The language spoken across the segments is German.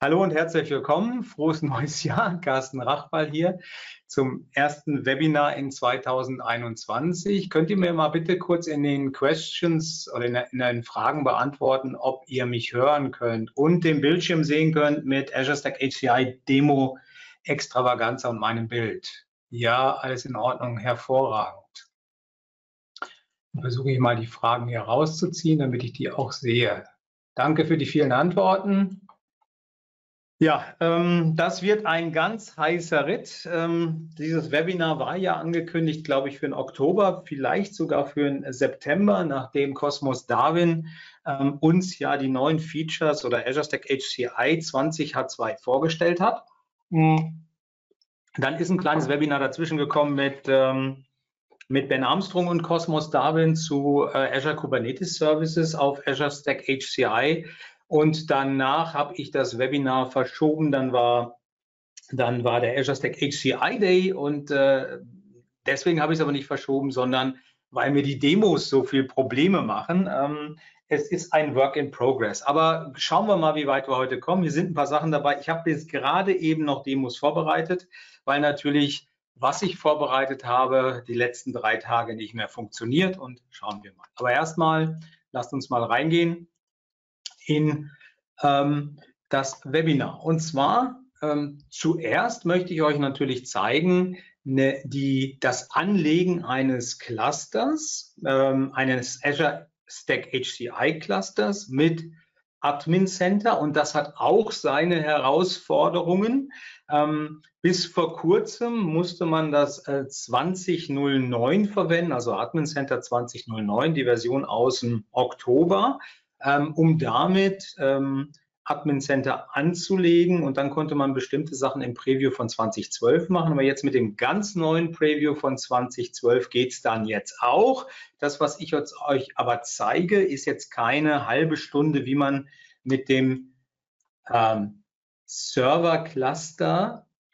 Hallo und herzlich willkommen. Frohes neues Jahr. Carsten Rachball hier zum ersten Webinar in 2021. Könnt ihr mir mal bitte kurz in den Questions oder in, den Fragen beantworten, ob ihr mich hören könnt und den Bildschirm sehen könnt mit Azure Stack HCI Demo Extravaganza und meinem Bild? Ja, alles in Ordnung, hervorragend. Versuche ich mal die Fragen hier rauszuziehen, damit ich die auch sehe. Danke für die vielen Antworten. Ja, ähm, das wird ein ganz heißer Ritt. Ähm, dieses Webinar war ja angekündigt, glaube ich, für den Oktober, vielleicht sogar für den September, nachdem Cosmos Darwin ähm, uns ja die neuen Features oder Azure Stack HCI 20H2 vorgestellt hat. Mhm. Dann ist ein kleines Webinar dazwischen gekommen mit, ähm, mit Ben Armstrong und Cosmos Darwin zu äh, Azure Kubernetes Services auf Azure Stack HCI. Und danach habe ich das Webinar verschoben. Dann war, dann war der Azure Stack HCI Day und äh, deswegen habe ich es aber nicht verschoben, sondern weil mir die Demos so viel Probleme machen. Ähm, es ist ein Work in Progress. Aber schauen wir mal, wie weit wir heute kommen. Hier sind ein paar Sachen dabei. Ich habe jetzt gerade eben noch Demos vorbereitet, weil natürlich, was ich vorbereitet habe, die letzten drei Tage nicht mehr funktioniert. Und schauen wir mal. Aber erstmal, lasst uns mal reingehen in ähm, das Webinar. Und zwar ähm, zuerst möchte ich euch natürlich zeigen, ne, die, das Anlegen eines Clusters, ähm, eines Azure Stack HCI Clusters mit Admin Center und das hat auch seine Herausforderungen. Ähm, bis vor kurzem musste man das äh, 2009 verwenden, also Admin Center 2009, die Version aus dem Oktober ähm, um damit ähm, Admin Center anzulegen und dann konnte man bestimmte Sachen im Preview von 2012 machen. Aber jetzt mit dem ganz neuen Preview von 2012 geht es dann jetzt auch. Das, was ich jetzt euch aber zeige, ist jetzt keine halbe Stunde, wie man mit dem ähm, Server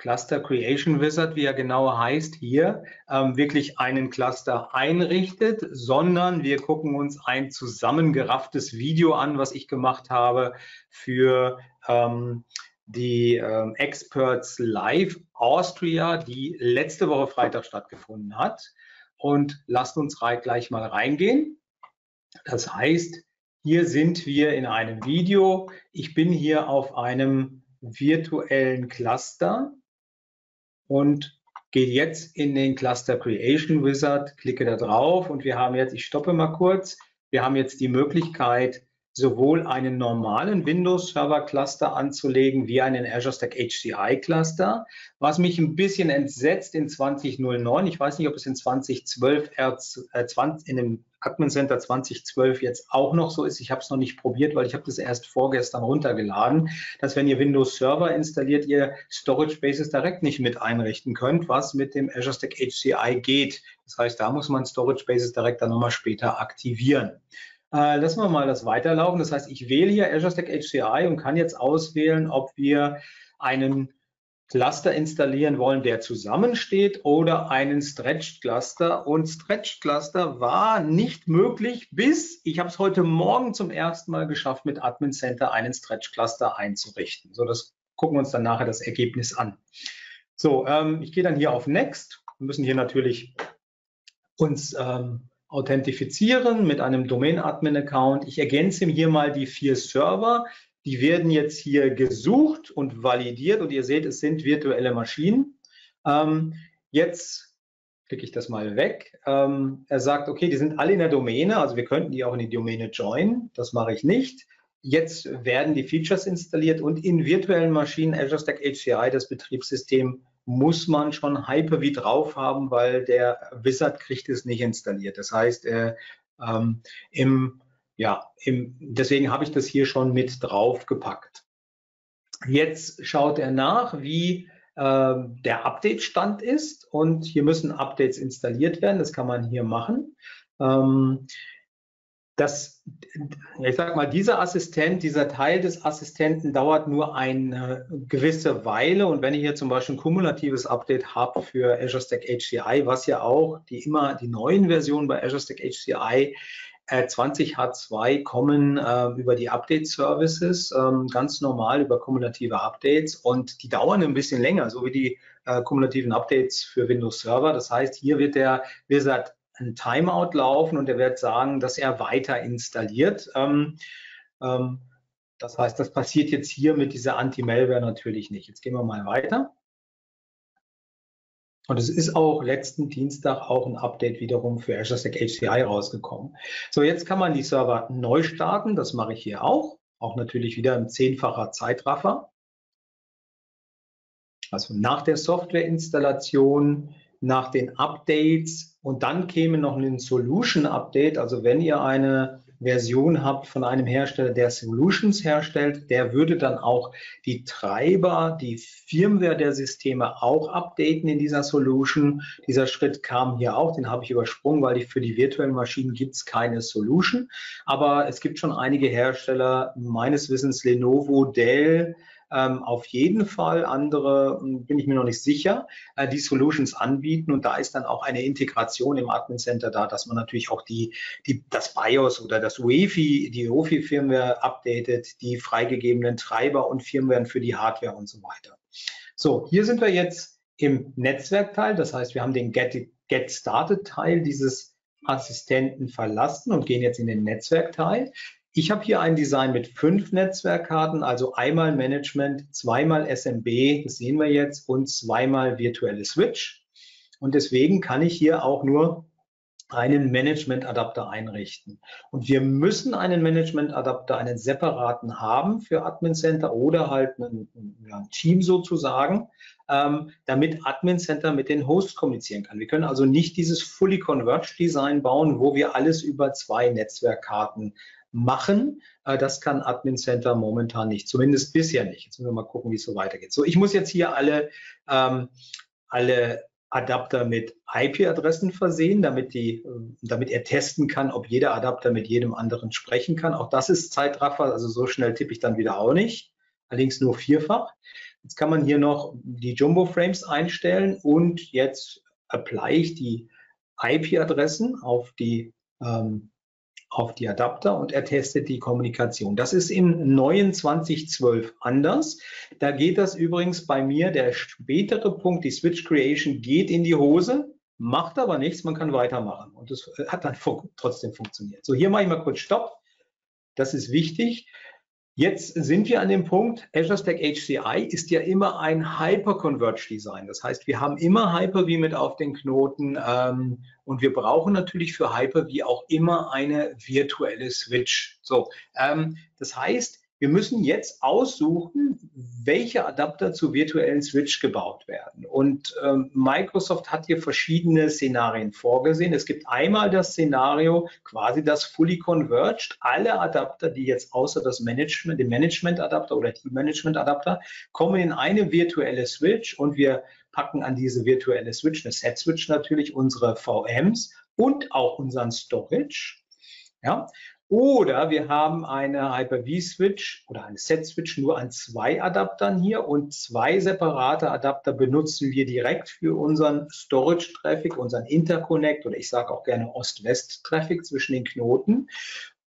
Cluster Creation Wizard, wie er genauer heißt, hier ähm, wirklich einen Cluster einrichtet, sondern wir gucken uns ein zusammengerafftes Video an, was ich gemacht habe für ähm, die ähm, Experts Live Austria, die letzte Woche Freitag stattgefunden hat. Und lasst uns gleich mal reingehen. Das heißt, hier sind wir in einem Video. Ich bin hier auf einem virtuellen Cluster und gehe jetzt in den Cluster Creation Wizard, klicke da drauf und wir haben jetzt, ich stoppe mal kurz, wir haben jetzt die Möglichkeit, sowohl einen normalen Windows Server Cluster anzulegen wie einen Azure Stack HCI Cluster. Was mich ein bisschen entsetzt in 2009, ich weiß nicht, ob es in 2012 äh, 20, in dem Admin Center 2012 jetzt auch noch so ist. Ich habe es noch nicht probiert, weil ich habe das erst vorgestern runtergeladen, dass wenn ihr Windows Server installiert, ihr Storage Spaces direkt nicht mit einrichten könnt, was mit dem Azure Stack HCI geht. Das heißt, da muss man Storage Spaces direkt dann nochmal später aktivieren. Äh, lassen wir mal das weiterlaufen. Das heißt, ich wähle hier Azure Stack HCI und kann jetzt auswählen, ob wir einen Cluster installieren wollen, der zusammensteht oder einen Stretched Cluster. Und Stretched Cluster war nicht möglich, bis ich habe es heute Morgen zum ersten Mal geschafft, mit Admin Center einen Stretched Cluster einzurichten. So, das gucken wir uns dann nachher das Ergebnis an. So, ähm, ich gehe dann hier auf Next. Wir müssen hier natürlich uns ähm, authentifizieren mit einem Domain-Admin-Account. Ich ergänze hier mal die vier Server. Die werden jetzt hier gesucht und validiert und ihr seht, es sind virtuelle Maschinen. Ähm, jetzt klicke ich das mal weg. Ähm, er sagt, okay, die sind alle in der Domäne, also wir könnten die auch in die Domäne joinen. Das mache ich nicht. Jetzt werden die Features installiert und in virtuellen Maschinen Azure Stack HCI, das Betriebssystem, muss man schon Hyper-V drauf haben, weil der Wizard kriegt es nicht installiert. Das heißt, äh, ähm, im, ja, im, deswegen habe ich das hier schon mit drauf gepackt. Jetzt schaut er nach, wie äh, der Update-Stand ist und hier müssen Updates installiert werden. Das kann man hier machen. Ähm, das, ich sag mal, dieser Assistent, dieser Teil des Assistenten dauert nur eine gewisse Weile. Und wenn ich hier zum Beispiel ein kumulatives Update habe für Azure Stack HCI, was ja auch die immer die neuen Versionen bei Azure Stack HCI Äh, 20H2 kommen äh, über die Update-Services, ähm, ganz normal über kumulative Updates und die dauern ein bisschen länger, so wie die äh, kumulativen Updates für Windows Server. Das heißt, hier wird der Wizard ein Timeout laufen und er wird sagen, dass er weiter installiert. Ähm, ähm, das heißt, das passiert jetzt hier mit dieser Anti-Malware natürlich nicht. Jetzt gehen wir mal weiter. Und es ist auch letzten Dienstag auch ein Update wiederum für Azure Stack HCI rausgekommen. So, jetzt kann man die Server neu starten. Das mache ich hier auch. Auch natürlich wieder im zehnfacher Zeitraffer. Also nach der Softwareinstallation, nach den Updates und dann käme noch ein Solution Update. Also wenn ihr eine Version habt von einem Hersteller, der Solutions herstellt, der würde dann auch die Treiber, die Firmware der Systeme auch updaten in dieser Solution. Dieser Schritt kam hier auch, den habe ich übersprungen, weil für die virtuellen Maschinen gibt es keine Solution. Aber es gibt schon einige Hersteller, meines Wissens Lenovo, Dell, ähm, auf jeden Fall. Andere hm, bin ich mir noch nicht sicher, äh, die Solutions anbieten. Und da ist dann auch eine Integration im Admin Center da, dass man natürlich auch die, die, das BIOS oder das UEFI, die UEFI-Firmware updatet, die freigegebenen Treiber und Firmware für die Hardware und so weiter. So, hier sind wir jetzt im Netzwerkteil. Das heißt, wir haben den Get, Get Started Teil dieses Assistenten verlassen und gehen jetzt in den Netzwerkteil. Ich habe hier ein Design mit fünf Netzwerkkarten, also einmal Management, zweimal SMB, das sehen wir jetzt, und zweimal virtuelle Switch. Und deswegen kann ich hier auch nur einen Management-Adapter einrichten. Und wir müssen einen Management-Adapter, einen separaten haben für Admin Center oder halt ein, ein Team sozusagen, ähm, damit Admin Center mit den Hosts kommunizieren kann. Wir können also nicht dieses Fully Converged Design bauen, wo wir alles über zwei Netzwerkkarten machen. Äh, das kann Admin Center momentan nicht, zumindest bisher nicht. Jetzt müssen wir mal gucken, wie es so weitergeht. So, ich muss jetzt hier alle, ähm, alle Adapter mit IP-Adressen versehen, damit, die, äh, damit er testen kann, ob jeder Adapter mit jedem anderen sprechen kann. Auch das ist Zeitraffer, also so schnell tippe ich dann wieder auch nicht, allerdings nur vierfach. Jetzt kann man hier noch die Jumbo-Frames einstellen und jetzt apply ich die IP-Adressen auf die ähm, auf die Adapter und er testet die Kommunikation. Das ist im neuen 2012 anders. Da geht das übrigens bei mir, der spätere Punkt, die Switch Creation geht in die Hose, macht aber nichts, man kann weitermachen und das hat dann trotzdem funktioniert. So, hier mache ich mal kurz Stopp. Das ist wichtig. Jetzt sind wir an dem Punkt, Azure Stack HCI ist ja immer ein Hyper-Converged Design. Das heißt, wir haben immer Hyper-V mit auf den Knoten ähm, und wir brauchen natürlich für Hyper-V auch immer eine virtuelle Switch. So, ähm, das heißt, wir müssen jetzt aussuchen, welche Adapter zu virtuellen Switch gebaut werden. Und ähm, Microsoft hat hier verschiedene Szenarien vorgesehen. Es gibt einmal das Szenario, quasi das Fully Converged. Alle Adapter, die jetzt außer das Management, den Management-Adapter oder die Management-Adapter, kommen in eine virtuelle Switch und wir packen an diese virtuelle Switch, eine Set-Switch natürlich, unsere VMs und auch unseren Storage. Ja, oder wir haben eine Hyper-V-Switch oder eine Set-Switch nur an zwei Adaptern hier und zwei separate Adapter benutzen wir direkt für unseren Storage-Traffic, unseren Interconnect oder ich sage auch gerne Ost-West-Traffic zwischen den Knoten.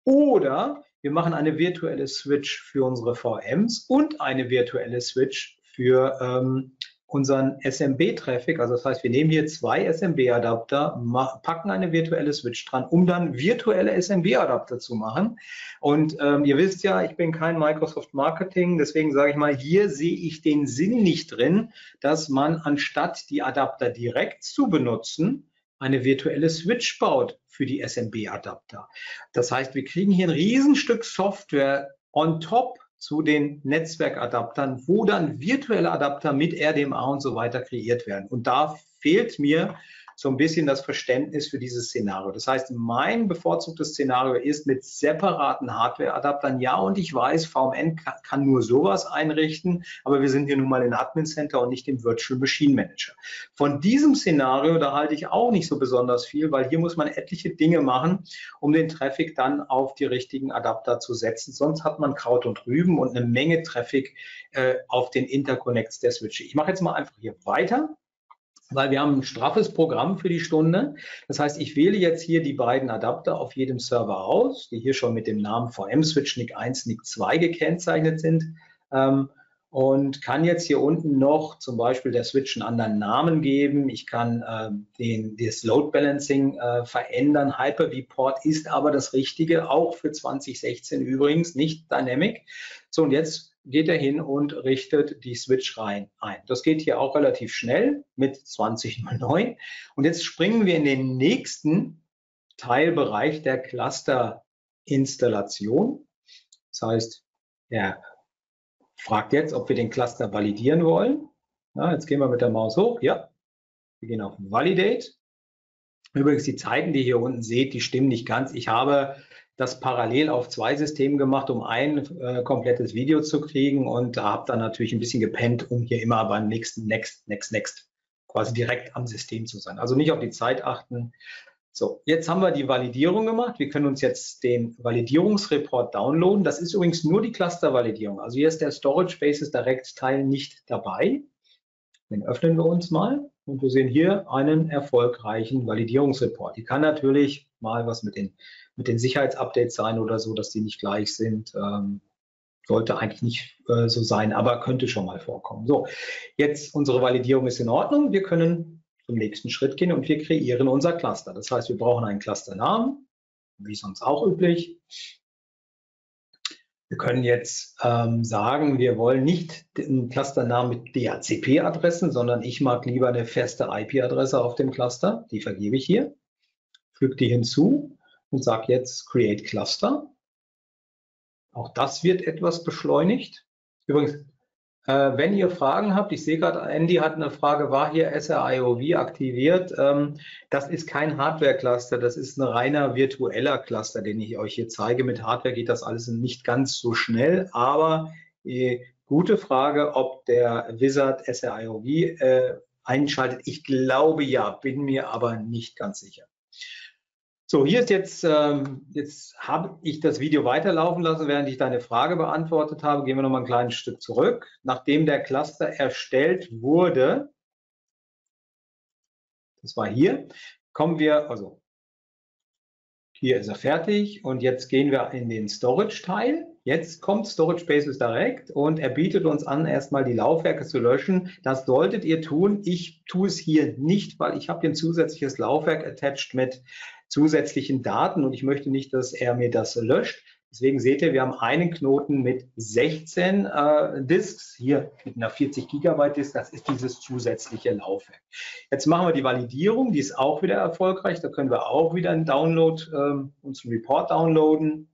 Oder wir machen eine virtuelle Switch für unsere VMs und eine virtuelle Switch für ähm, unseren SMB-Traffic. Also das heißt, wir nehmen hier zwei SMB-Adapter, packen eine virtuelle Switch dran, um dann virtuelle SMB-Adapter zu machen. Und ähm, ihr wisst ja, ich bin kein Microsoft Marketing, deswegen sage ich mal, hier sehe ich den Sinn nicht drin, dass man anstatt die Adapter direkt zu benutzen, eine virtuelle Switch baut für die SMB-Adapter. Das heißt, wir kriegen hier ein Riesenstück Software on top zu den Netzwerkadaptern, wo dann virtuelle Adapter mit RDMA und so weiter kreiert werden. Und da fehlt mir so ein bisschen das Verständnis für dieses Szenario. Das heißt, mein bevorzugtes Szenario ist mit separaten Hardware-Adaptern. Ja, und ich weiß, VMN kann, nur sowas einrichten, aber wir sind hier nun mal in Admin Center und nicht im Virtual Machine Manager. Von diesem Szenario, da halte ich auch nicht so besonders viel, weil hier muss man etliche Dinge machen, um den Traffic dann auf die richtigen Adapter zu setzen. Sonst hat man Kraut und Rüben und eine Menge Traffic äh, auf den Interconnects der Switche. Ich mache jetzt mal einfach hier weiter weil wir haben ein straffes Programm für die Stunde. Das heißt, ich wähle jetzt hier die beiden Adapter auf jedem Server aus, die hier schon mit dem Namen VM-Switch NIC 1, NIC 2 gekennzeichnet sind. Ähm, und kann jetzt hier unten noch zum Beispiel der Switch einen anderen Namen geben. Ich kann äh, den, das Load Balancing äh, verändern. Hyper-V Port ist aber das Richtige, auch für 2016 übrigens, nicht Dynamic. So, und jetzt geht er hin und richtet die Switch rein ein. Das geht hier auch relativ schnell mit 2009. Und jetzt springen wir in den nächsten Teilbereich der Cluster-Installation. Das heißt, der fragt jetzt, ob wir den Cluster validieren wollen. Ja, jetzt gehen wir mit der Maus hoch. Ja, wir gehen auf Validate. Übrigens, die Zeiten, die ihr hier unten seht, die stimmen nicht ganz. Ich habe das parallel auf zwei Systemen gemacht, um ein äh, komplettes Video zu kriegen und habe dann natürlich ein bisschen gepennt, um hier immer beim nächsten Next, Next, Next quasi direkt am System zu sein. Also nicht auf die Zeit achten. So, jetzt haben wir die Validierung gemacht. Wir können uns jetzt den Validierungsreport downloaden. Das ist übrigens nur die Cluster-Validierung. Also hier ist der Storage Basis Direct Teil nicht dabei. Den öffnen wir uns mal und wir sehen hier einen erfolgreichen Validierungsreport. Die kann natürlich mal was mit den, mit den Sicherheitsupdates sein oder so, dass die nicht gleich sind. Ähm, sollte eigentlich nicht äh, so sein, aber könnte schon mal vorkommen. So, jetzt unsere Validierung ist in Ordnung. Wir können zum nächsten Schritt gehen und wir kreieren unser Cluster. Das heißt, wir brauchen einen Clusternamen, wie sonst auch üblich. Wir können jetzt ähm, sagen, wir wollen nicht den Clusternamen mit DHCP-Adressen, sondern ich mag lieber eine feste IP-Adresse auf dem Cluster. Die vergebe ich hier, füge die hinzu und sage jetzt Create Cluster. Auch das wird etwas beschleunigt. Übrigens, äh, wenn ihr Fragen habt, ich sehe gerade, Andy hat eine Frage, war hier SRIOV aktiviert? Ähm, das ist kein Hardware-Cluster, das ist ein reiner virtueller Cluster, den ich euch hier zeige. Mit Hardware geht das alles nicht ganz so schnell, aber äh, gute Frage, ob der Wizard SRIOV äh, einschaltet. Ich glaube ja, bin mir aber nicht ganz sicher. So, hier ist jetzt, ähm, jetzt habe ich das Video weiterlaufen lassen, während ich deine Frage beantwortet habe. Gehen wir noch mal ein kleines Stück zurück. Nachdem der Cluster erstellt wurde, das war hier, kommen wir, also hier ist er fertig und jetzt gehen wir in den Storage-Teil. Jetzt kommt Storage Basis Direct und er bietet uns an, erstmal die Laufwerke zu löschen. Das solltet ihr tun. Ich tue es hier nicht, weil ich habe hier ein zusätzliches Laufwerk attached mit zusätzlichen Daten und ich möchte nicht, dass er mir das löscht. Deswegen seht ihr, wir haben einen Knoten mit 16 äh, Disks, hier mit einer 40 Gigabyte Disk, das ist dieses zusätzliche Laufwerk. Jetzt machen wir die Validierung, die ist auch wieder erfolgreich, da können wir auch wieder einen Download, ähm, uns einen Report downloaden.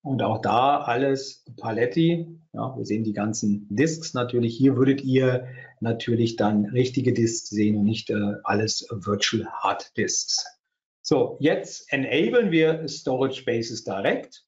Und auch da alles Paletti. Ja, wir sehen die ganzen Disks natürlich. Hier würdet ihr natürlich dann richtige Disks sehen und nicht äh, alles Virtual Hard Disks. So, jetzt enablen wir Storage Spaces Direct.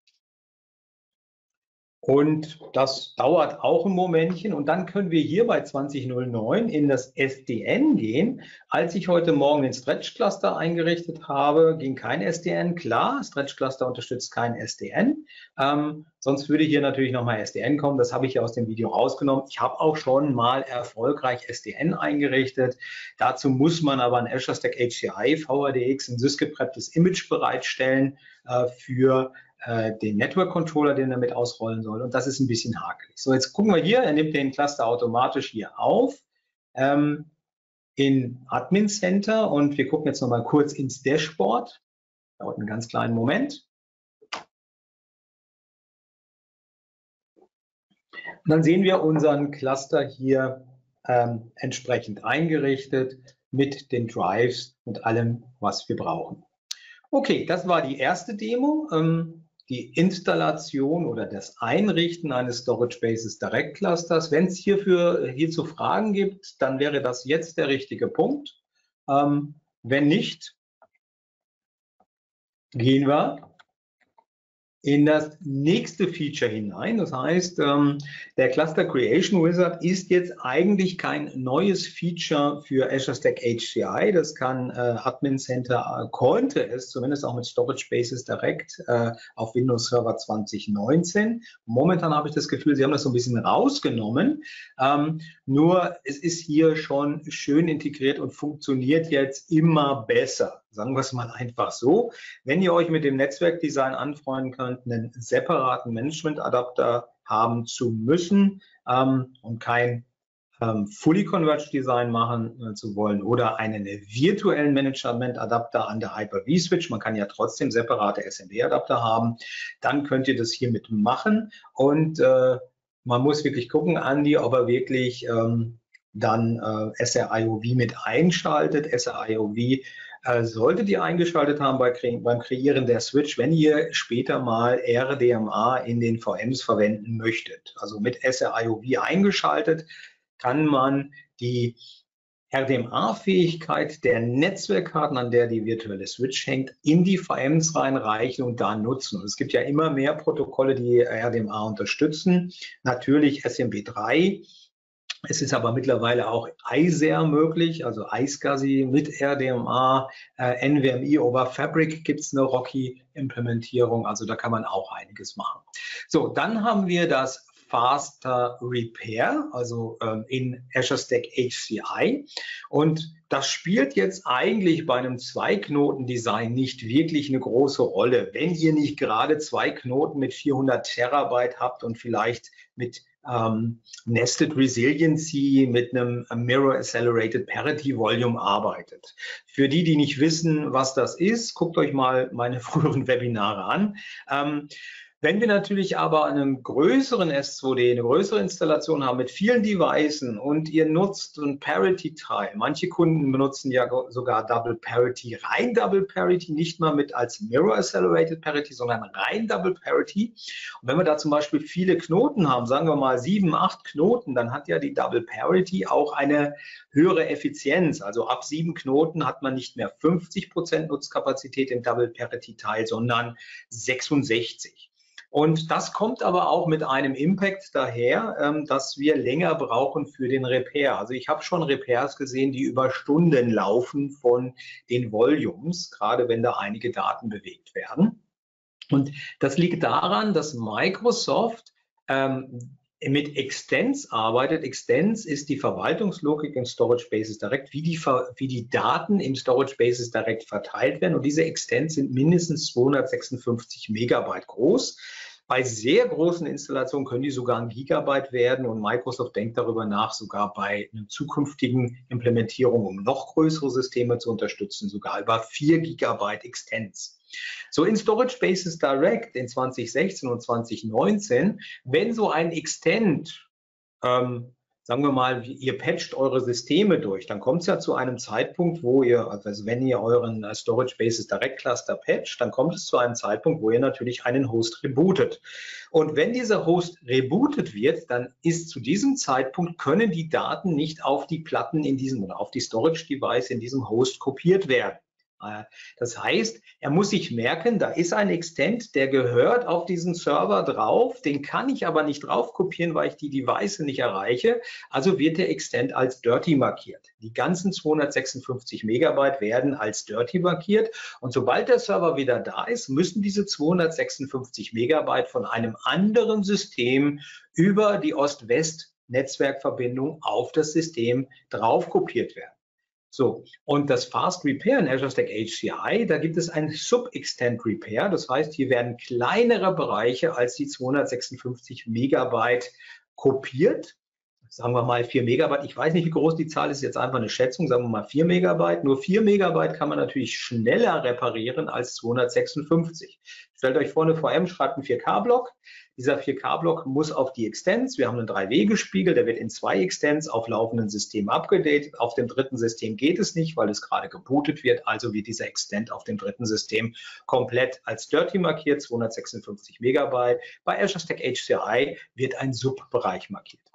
Und das dauert auch ein Momentchen. Und dann können wir hier bei 2009 in das SDN gehen. Als ich heute Morgen den Stretch Cluster eingerichtet habe, ging kein SDN. Klar, Stretch Cluster unterstützt kein SDN. Ähm, sonst würde hier natürlich nochmal SDN kommen. Das habe ich ja aus dem Video rausgenommen. Ich habe auch schon mal erfolgreich SDN eingerichtet. Dazu muss man aber ein Azure Stack HCI VRDX, ein sysgepreptes Image bereitstellen äh, für äh, den Network Controller, den er mit ausrollen soll. Und das ist ein bisschen hakelig. So, jetzt gucken wir hier. Er nimmt den Cluster automatisch hier auf ähm, in Admin Center und wir gucken jetzt noch mal kurz ins Dashboard. Dauert einen ganz kleinen Moment. Und dann sehen wir unseren Cluster hier ähm, entsprechend eingerichtet mit den Drives und allem, was wir brauchen. Okay, das war die erste Demo. Ähm, die Installation oder das Einrichten eines Storage Bases Direct Clusters. Wenn es hierfür hierzu Fragen gibt, dann wäre das jetzt der richtige Punkt. Ähm, wenn nicht, gehen wir in das nächste Feature hinein. Das heißt, ähm, der Cluster Creation Wizard ist jetzt eigentlich kein neues Feature für Azure Stack HCI. Das kann äh, Admin Center, äh, konnte es zumindest auch mit Storage Bases direkt äh, auf Windows Server 2019. Momentan habe ich das Gefühl, sie haben das so ein bisschen rausgenommen. Ähm, nur es ist hier schon schön integriert und funktioniert jetzt immer besser. Sagen wir es mal einfach so. Wenn ihr euch mit dem Netzwerkdesign anfreunden könnt, einen separaten Management-Adapter haben zu müssen ähm, und kein ähm, Fully Converged Design machen äh, zu wollen oder einen virtuellen Management-Adapter an der Hyper-V Switch. Man kann ja trotzdem separate SMB-Adapter haben. Dann könnt ihr das hiermit machen und äh, man muss wirklich gucken, Andi, ob er wirklich ähm, dann äh, SRIOV mit einschaltet. SRIOV solltet ihr eingeschaltet haben bei, beim Kreieren der Switch, wenn ihr später mal RDMA in den VMs verwenden möchtet. Also mit SRIOV eingeschaltet kann man die RDMA-Fähigkeit der Netzwerkkarten, an der die virtuelle Switch hängt, in die VMs reinreichen und da nutzen. Und es gibt ja immer mehr Protokolle, die RDMA unterstützen. Natürlich SMB3 es ist aber mittlerweile auch ISER möglich, also iSCSI mit RDMA, äh, NVMe over Fabric gibt es eine Rocky-Implementierung, also da kann man auch einiges machen. So, dann haben wir das Faster Repair, also ähm, in Azure Stack HCI. Und das spielt jetzt eigentlich bei einem Zwei-Knoten-Design nicht wirklich eine große Rolle, wenn ihr nicht gerade zwei Knoten mit 400 Terabyte habt und vielleicht mit ähm, Nested Resiliency mit einem Mirror Accelerated Parity Volume arbeitet. Für die, die nicht wissen, was das ist, guckt euch mal meine früheren Webinare an. Ähm, wenn wir natürlich aber einen größeren S2D, eine größere Installation haben mit vielen Devices und ihr nutzt ein Parity-Teil, manche Kunden benutzen ja sogar Double Parity, rein Double Parity, nicht mal mit als Mirror Accelerated Parity, sondern rein Double Parity. Und wenn wir da zum Beispiel viele Knoten haben, sagen wir mal sieben, acht Knoten, dann hat ja die Double Parity auch eine höhere Effizienz. Also ab sieben Knoten hat man nicht mehr 50 Prozent Nutzkapazität im Double Parity Teil, sondern 66. Und das kommt aber auch mit einem Impact daher, ähm, dass wir länger brauchen für den Repair. Also ich habe schon Repairs gesehen, die über Stunden laufen von den Volumes, gerade wenn da einige Daten bewegt werden. Und das liegt daran, dass Microsoft ähm, mit Extends arbeitet. Extends ist die Verwaltungslogik im Storage Bases Direct, wie die, wie die Daten im Storage Bases Direct verteilt werden. Und diese Extends sind mindestens 256 Megabyte groß. Bei sehr großen Installationen können die sogar ein Gigabyte werden und Microsoft denkt darüber nach, sogar bei einer zukünftigen Implementierung, um noch größere Systeme zu unterstützen, sogar über 4 Gigabyte Extends. So in Storage Bases Direct in 2016 und 2019, wenn so ein Extend ähm, sagen wir mal, ihr patcht eure Systeme durch, dann kommt es ja zu einem Zeitpunkt, wo ihr, also wenn ihr euren äh, Storage Bases Direct Cluster patcht, dann kommt es zu einem Zeitpunkt, wo ihr natürlich einen Host rebootet. Und wenn dieser Host rebootet wird, dann ist zu diesem Zeitpunkt können die Daten nicht auf die Platten in diesem oder auf die Storage Device in diesem Host kopiert werden. Das heißt, er muss sich merken, da ist ein Extent, der gehört auf diesen Server drauf, den kann ich aber nicht drauf kopieren, weil ich die Device nicht erreiche. Also wird der Extent als Dirty markiert. Die ganzen 256 Megabyte werden als Dirty markiert und sobald der Server wieder da ist, müssen diese 256 Megabyte von einem anderen System über die Ost-West Netzwerkverbindung auf das System drauf kopiert werden. So, und das Fast Repair in Azure Stack HCI, da gibt es ein Sub-Extend Repair. Das heißt, hier werden kleinere Bereiche als die 256 Megabyte kopiert. Sagen wir mal 4 Megabyte. Ich weiß nicht, wie groß die Zahl ist, jetzt einfach eine Schätzung. Sagen wir mal 4 Megabyte. Nur 4 Megabyte kann man natürlich schneller reparieren als 256. Stellt euch vor, eine VM schreibt einen 4K-Block. Dieser 4K-Block muss auf die Extends. Wir haben einen 3W-Gespiegel, der wird in zwei Extends auf laufenden Systemen abgedatet. Auf dem dritten System geht es nicht, weil es gerade gebootet wird. Also wird dieser Extend auf dem dritten System komplett als Dirty markiert, 256 Megabyte. Bei Azure Stack HCI wird ein Subbereich markiert.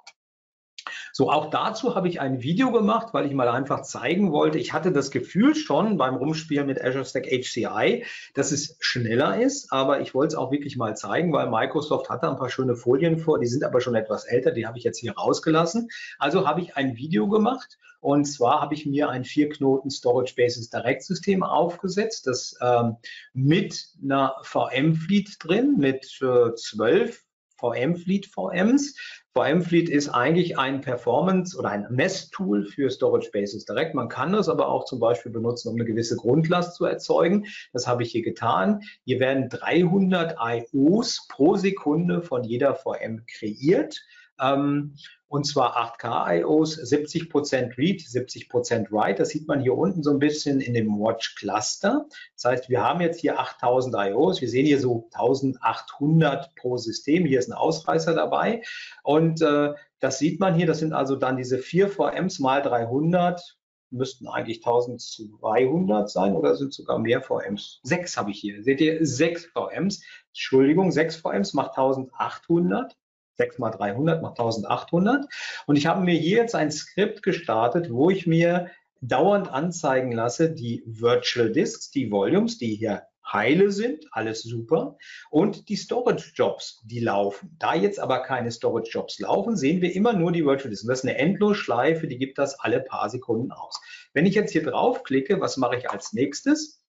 So, auch dazu habe ich ein Video gemacht, weil ich mal einfach zeigen wollte, ich hatte das Gefühl schon beim Rumspielen mit Azure Stack HCI, dass es schneller ist, aber ich wollte es auch wirklich mal zeigen, weil Microsoft hat da ein paar schöne Folien vor, die sind aber schon etwas älter, die habe ich jetzt hier rausgelassen. Also habe ich ein Video gemacht und zwar habe ich mir ein vier Knoten Storage Basis Direct System aufgesetzt, das ähm, mit einer VM Fleet drin, mit äh, zwölf VM Fleet VMs. VM Fleet ist eigentlich ein Performance oder ein Messtool für Storage Basis Direct. Man kann das aber auch zum Beispiel benutzen, um eine gewisse Grundlast zu erzeugen. Das habe ich hier getan. Hier werden 300 IOs pro Sekunde von jeder VM kreiert. Ähm, und zwar 8K IOs, 70% Read, 70% Write. Das sieht man hier unten so ein bisschen in dem Watch Cluster. Das heißt, wir haben jetzt hier 8000 IOs. Wir sehen hier so 1800 pro System. Hier ist ein Ausreißer dabei. Und äh, das sieht man hier. Das sind also dann diese vier VMs mal 300 müssten eigentlich 1200 sein oder sind sogar mehr VMs. Sechs habe ich hier. Seht ihr, sechs VMs. Entschuldigung, sechs VMs macht 1800. 6 mal 300 macht 1800. Und ich habe mir hier jetzt ein Skript gestartet, wo ich mir dauernd anzeigen lasse, die Virtual Disks, die Volumes, die hier heile sind, alles super. Und die Storage Jobs, die laufen. Da jetzt aber keine Storage Jobs laufen, sehen wir immer nur die Virtual Disks. Und das ist eine Endlosschleife, die gibt das alle paar Sekunden aus. Wenn ich jetzt hier draufklicke, was mache ich als nächstes?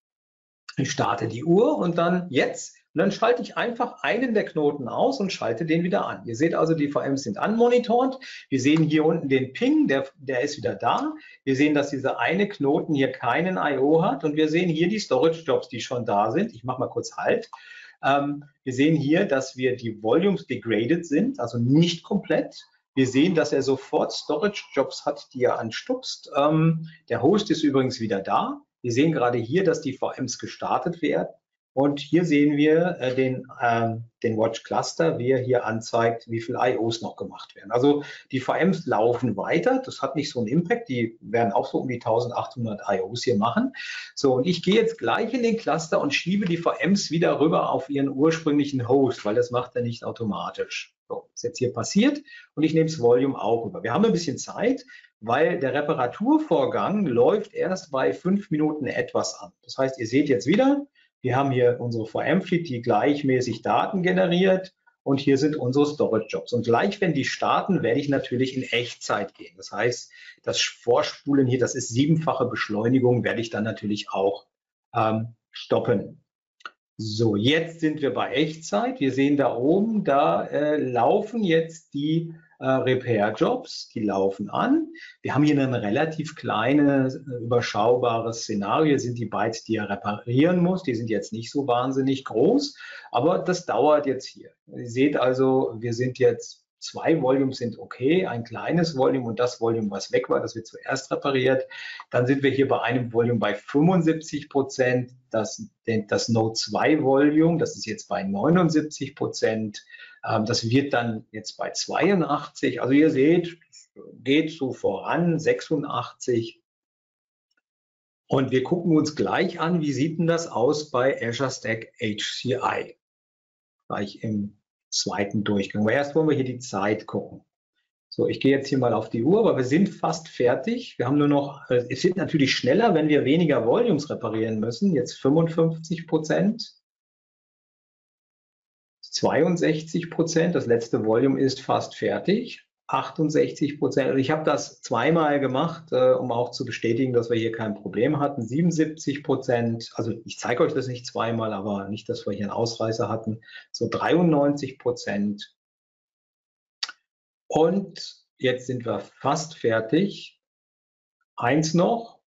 Ich starte die Uhr und dann jetzt und dann schalte ich einfach einen der Knoten aus und schalte den wieder an. Ihr seht also, die VMs sind anmonitort. Wir sehen hier unten den Ping, der, der ist wieder da. Wir sehen, dass dieser eine Knoten hier keinen I.O. hat. Und wir sehen hier die Storage Jobs, die schon da sind. Ich mache mal kurz Halt. Ähm, wir sehen hier, dass wir die Volumes degraded sind, also nicht komplett. Wir sehen, dass er sofort Storage Jobs hat, die er anstupst. Ähm, der Host ist übrigens wieder da. Wir sehen gerade hier, dass die VMs gestartet werden. Und hier sehen wir äh, den, äh, den Watch Cluster, wie er hier anzeigt, wie viel IOs noch gemacht werden. Also die VMs laufen weiter. Das hat nicht so einen Impact. Die werden auch so um die 1800 IOs hier machen. So, und ich gehe jetzt gleich in den Cluster und schiebe die VMs wieder rüber auf ihren ursprünglichen Host, weil das macht er nicht automatisch. So, ist jetzt hier passiert und ich nehme das Volume auch rüber. Wir haben ein bisschen Zeit, weil der Reparaturvorgang läuft erst bei fünf Minuten etwas an. Das heißt, ihr seht jetzt wieder, wir haben hier unsere VM-Fleet, die gleichmäßig Daten generiert und hier sind unsere Storage-Jobs. Und gleich, wenn die starten, werde ich natürlich in Echtzeit gehen. Das heißt, das Vorspulen hier, das ist siebenfache Beschleunigung, werde ich dann natürlich auch ähm, stoppen. So, jetzt sind wir bei Echtzeit. Wir sehen da oben, da äh, laufen jetzt die äh, Repair-Jobs, die laufen an. Wir haben hier ein relativ kleines, äh, überschaubares Szenario. sind die Bytes, die er reparieren muss. Die sind jetzt nicht so wahnsinnig groß, aber das dauert jetzt hier. Ihr seht also, wir sind jetzt Zwei Volumes sind okay, ein kleines Volume und das Volume, was weg war, das wird zuerst repariert. Dann sind wir hier bei einem Volume bei 75 Prozent. Das, das Node 2 Volume, das ist jetzt bei 79 Prozent. Ähm, das wird dann jetzt bei 82. Also ihr seht, geht so voran, 86. Und wir gucken uns gleich an, wie sieht denn das aus bei Azure Stack HCI? Gleich im zweiten Durchgang. Aber erst wollen wir hier die Zeit gucken. So, ich gehe jetzt hier mal auf die Uhr, aber wir sind fast fertig. Wir haben nur noch, äh, es wird natürlich schneller, wenn wir weniger Volumes reparieren müssen. Jetzt 55 Prozent. 62 Prozent. Das letzte Volume ist fast fertig. 68 Prozent. Also ich habe das zweimal gemacht, äh, um auch zu bestätigen, dass wir hier kein Problem hatten. 77 Prozent. Also ich zeige euch das nicht zweimal, aber nicht, dass wir hier einen Ausreißer hatten. So 93 Prozent. Und jetzt sind wir fast fertig. Eins noch.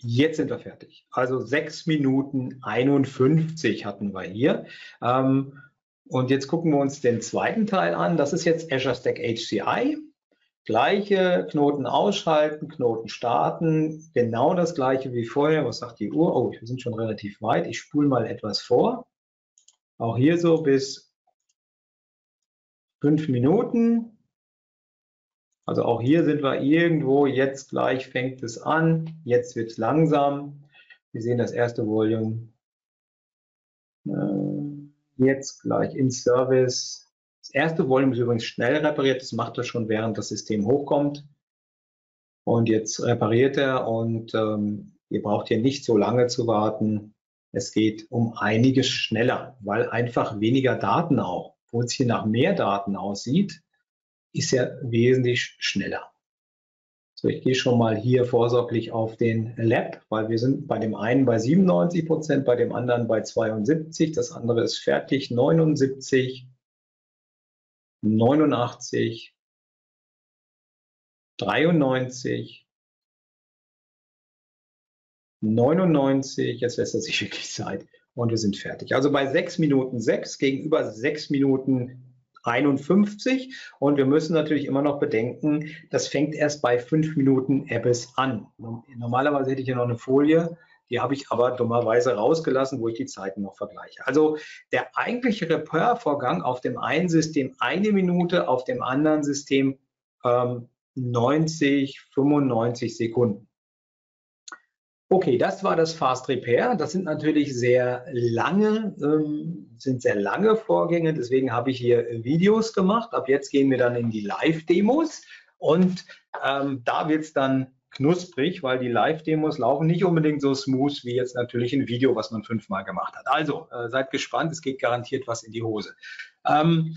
Jetzt sind wir fertig. Also 6 Minuten 51 hatten wir hier. Ähm, und jetzt gucken wir uns den zweiten Teil an. Das ist jetzt Azure Stack HCI. Gleiche Knoten ausschalten, Knoten starten. Genau das gleiche wie vorher. Was sagt die Uhr? Oh, wir sind schon relativ weit. Ich spule mal etwas vor. Auch hier so bis fünf Minuten. Also auch hier sind wir irgendwo, jetzt gleich fängt es an, jetzt wird es langsam. Wir sehen das erste Volume. Äh, jetzt gleich in Service Das erste Volume ist übrigens schnell repariert. Das macht er schon, während das System hochkommt. Und jetzt repariert er und ähm, ihr braucht hier nicht so lange zu warten. Es geht um einiges schneller, weil einfach weniger Daten auch. Wo es hier nach mehr Daten aussieht, ist er wesentlich schneller. So, ich gehe schon mal hier vorsorglich auf den Lab, weil wir sind bei dem einen bei 97 Prozent, bei dem anderen bei 72, das andere ist fertig, 79, 89, 93, 99, jetzt lässt er sich wirklich Zeit. Und wir sind fertig. Also bei 6 Minuten 6 gegenüber 6 Minuten 51 und wir müssen natürlich immer noch bedenken, das fängt erst bei 5 Minuten Abyss an. Normalerweise hätte ich hier noch eine Folie, die habe ich aber dummerweise rausgelassen, wo ich die Zeiten noch vergleiche. Also der eigentliche Repair-Vorgang auf dem einen System eine Minute, auf dem anderen System ähm, 90, 95 Sekunden. Okay, das war das Fast Repair. Das sind natürlich sehr lange, ähm, sind sehr lange Vorgänge. Deswegen habe ich hier Videos gemacht. Ab jetzt gehen wir dann in die Live-Demos und ähm, da wird es dann knusprig, weil die Live-Demos laufen nicht unbedingt so smooth wie jetzt natürlich ein Video, was man fünfmal gemacht hat. Also äh, seid gespannt, es geht garantiert was in die Hose. Ähm,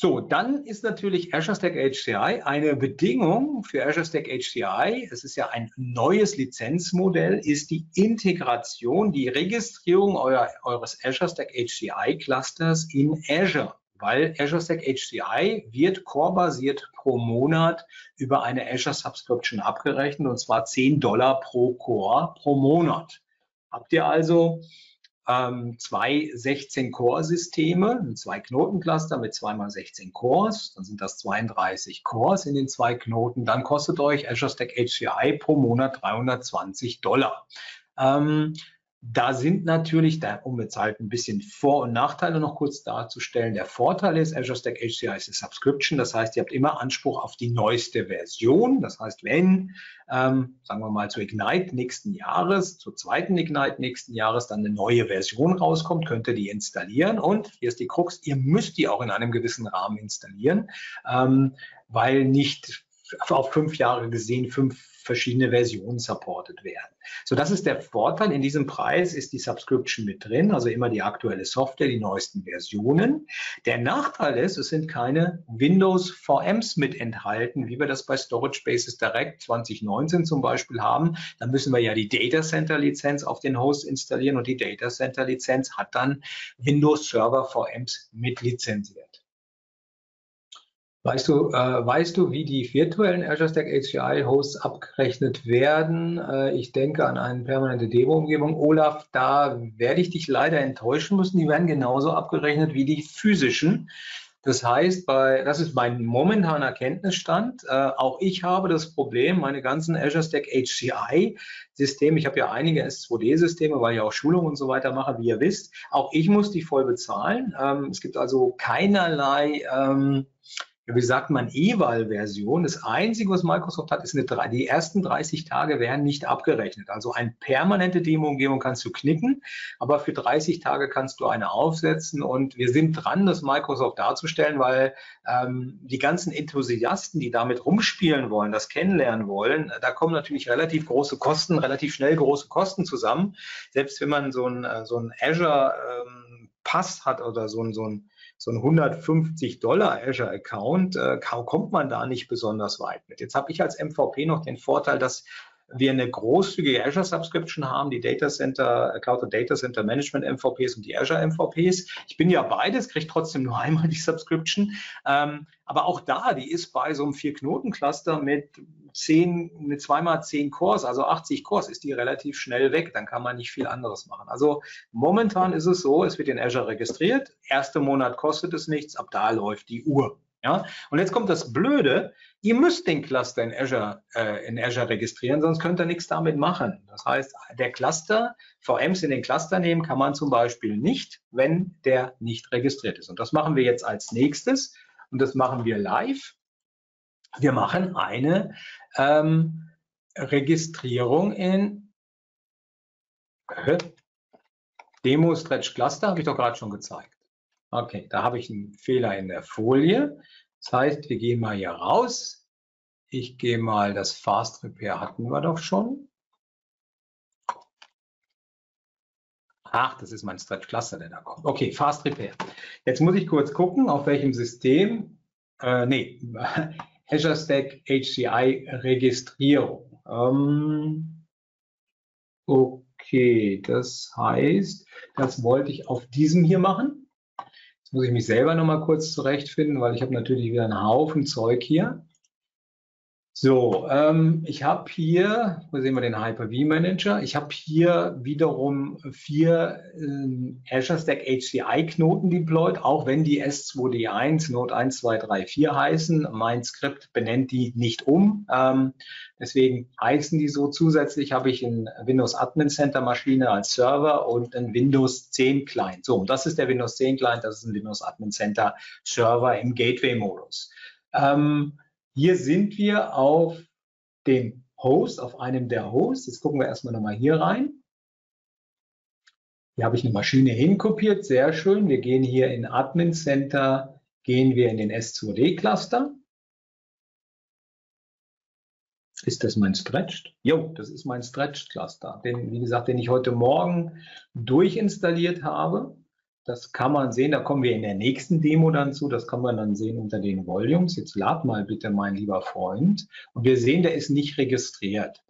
so, dann ist natürlich Azure Stack HCI eine Bedingung für Azure Stack HCI. Es ist ja ein neues Lizenzmodell, ist die Integration, die Registrierung euer, eures Azure Stack HCI Clusters in Azure weil Azure Stack HCI wird core-basiert pro Monat über eine Azure Subscription abgerechnet und zwar 10 Dollar pro Core pro Monat. Habt ihr also ähm, zwei 16-Core-Systeme, zwei Knotencluster mit zweimal 16 Cores, dann sind das 32 Cores in den zwei Knoten, dann kostet euch Azure Stack HCI pro Monat 320 Dollar. Ähm, da sind natürlich, da, um jetzt halt ein bisschen Vor- und Nachteile noch kurz darzustellen. Der Vorteil ist, Azure Stack HCI ist eine Subscription. Das heißt, ihr habt immer Anspruch auf die neueste Version. Das heißt, wenn, ähm, sagen wir mal, zu Ignite nächsten Jahres, zur zweiten Ignite nächsten Jahres dann eine neue Version rauskommt, könnt ihr die installieren. Und hier ist die Krux, ihr müsst die auch in einem gewissen Rahmen installieren, ähm, weil nicht auf fünf Jahre gesehen fünf verschiedene Versionen supported werden. So, das ist der Vorteil. In diesem Preis ist die Subscription mit drin, also immer die aktuelle Software, die neuesten Versionen. Der Nachteil ist, es sind keine Windows VMs mit enthalten, wie wir das bei Storage Bases Direct 2019 zum Beispiel haben. Da müssen wir ja die Data Center Lizenz auf den Host installieren und die Data Center Lizenz hat dann Windows Server VMs mit lizenziert. Weißt du, äh, weißt du, wie die virtuellen Azure Stack HCI Hosts abgerechnet werden? Äh, ich denke an eine permanente Demo-Umgebung. Olaf, da werde ich dich leider enttäuschen müssen. Die werden genauso abgerechnet wie die physischen. Das heißt, bei, das ist mein momentaner Kenntnisstand. Äh, auch ich habe das Problem, meine ganzen Azure Stack HCI Systeme, ich habe ja einige S2D-Systeme, weil ich auch Schulungen und so weiter mache, wie ihr wisst. Auch ich muss die voll bezahlen. Ähm, es gibt also keinerlei ähm, wie sagt man, Eval-Version. Das Einzige, was Microsoft hat, ist eine, die ersten 30 Tage werden nicht abgerechnet. Also eine permanente Demo-Umgebung kannst du knicken, aber für 30 Tage kannst du eine aufsetzen und wir sind dran, das Microsoft darzustellen, weil ähm, die ganzen Enthusiasten, die damit rumspielen wollen, das kennenlernen wollen, da kommen natürlich relativ große Kosten, relativ schnell große Kosten zusammen. Selbst wenn man so ein, äh, so ein Azure ähm, Pass hat oder so ein, so ein so ein 150 Dollar Azure Account, äh, kommt man da nicht besonders weit mit. Jetzt habe ich als MVP noch den Vorteil, dass wir eine großzügige Azure Subscription haben, die Data Center, Cloud und Data Center Management MVPs und die Azure MVPs. Ich bin ja beides, kriege trotzdem nur einmal die Subscription. Ähm, aber auch da, die ist bei so einem Vier-Knoten-Cluster mit zehn, mit zweimal zehn Cores, also 80 Cores, ist die relativ schnell weg. Dann kann man nicht viel anderes machen. Also momentan ist es so, es wird in Azure registriert. Erster Monat kostet es nichts, ab da läuft die Uhr. Ja? Und jetzt kommt das Blöde, ihr müsst den Cluster in Azure, äh, in Azure registrieren, sonst könnt ihr nichts damit machen. Das heißt, der Cluster, VMs in den Cluster nehmen kann man zum Beispiel nicht, wenn der nicht registriert ist. Und das machen wir jetzt als nächstes und das machen wir live. Wir machen eine ähm, Registrierung in äh, Demo Stretch Cluster, habe ich doch gerade schon gezeigt. Okay, da habe ich einen Fehler in der Folie. Das heißt, wir gehen mal hier raus. Ich gehe mal, das Fast Repair hatten wir doch schon. Ach, das ist mein Stretch Cluster, der da kommt. Okay, Fast Repair. Jetzt muss ich kurz gucken, auf welchem System. Äh, nee, Azure Stack HCI Registrierung. Ähm, okay, das heißt, das wollte ich auf diesem hier machen. Jetzt muss ich mich selber noch mal kurz zurechtfinden, weil ich habe natürlich wieder einen Haufen Zeug hier. So, ähm, ich habe hier, wo sehen wir den Hyper-V Manager? Ich habe hier wiederum vier ähm, Azure Stack HCI Knoten deployed, auch wenn die S2D1 Node 1, 2, 3, 4 heißen. Mein Skript benennt die nicht um. Ähm, deswegen heißen die so. Zusätzlich habe ich ein Windows Admin Center Maschine als Server und ein Windows 10 Client. So, und das ist der Windows 10 Client, das ist ein Windows Admin Center Server im Gateway Modus. Ähm, hier sind wir auf dem Host, auf einem der Hosts. Jetzt gucken wir erstmal nochmal hier rein. Hier habe ich eine Maschine hinkopiert, sehr schön. Wir gehen hier in Admin Center, gehen wir in den S2D Cluster. Ist das mein Stretched? Jo, das ist mein Stretched Cluster, den, wie gesagt, den ich heute Morgen durchinstalliert habe. Das kann man sehen, da kommen wir in der nächsten Demo dann zu, das kann man dann sehen unter den Volumes. Jetzt lad mal bitte, mein lieber Freund. Und wir sehen, der ist nicht registriert.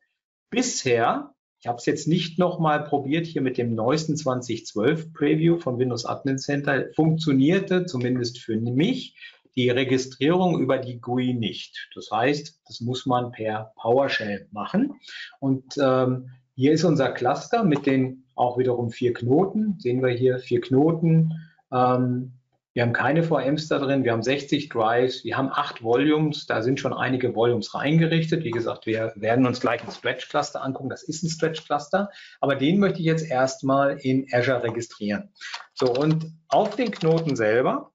Bisher, ich habe es jetzt nicht nochmal probiert, hier mit dem neuesten 2012 Preview von Windows Admin Center, funktionierte zumindest für mich die Registrierung über die GUI nicht. Das heißt, das muss man per PowerShell machen. Und ähm, hier ist unser Cluster mit den auch wiederum vier Knoten. Sehen wir hier vier Knoten. Ähm, wir haben keine VMs da drin, wir haben 60 Drives, wir haben acht Volumes, da sind schon einige Volumes reingerichtet. Wie gesagt, wir werden uns gleich ein Stretch Cluster angucken, das ist ein Stretch Cluster, aber den möchte ich jetzt erstmal in Azure registrieren. So, und auf den Knoten selber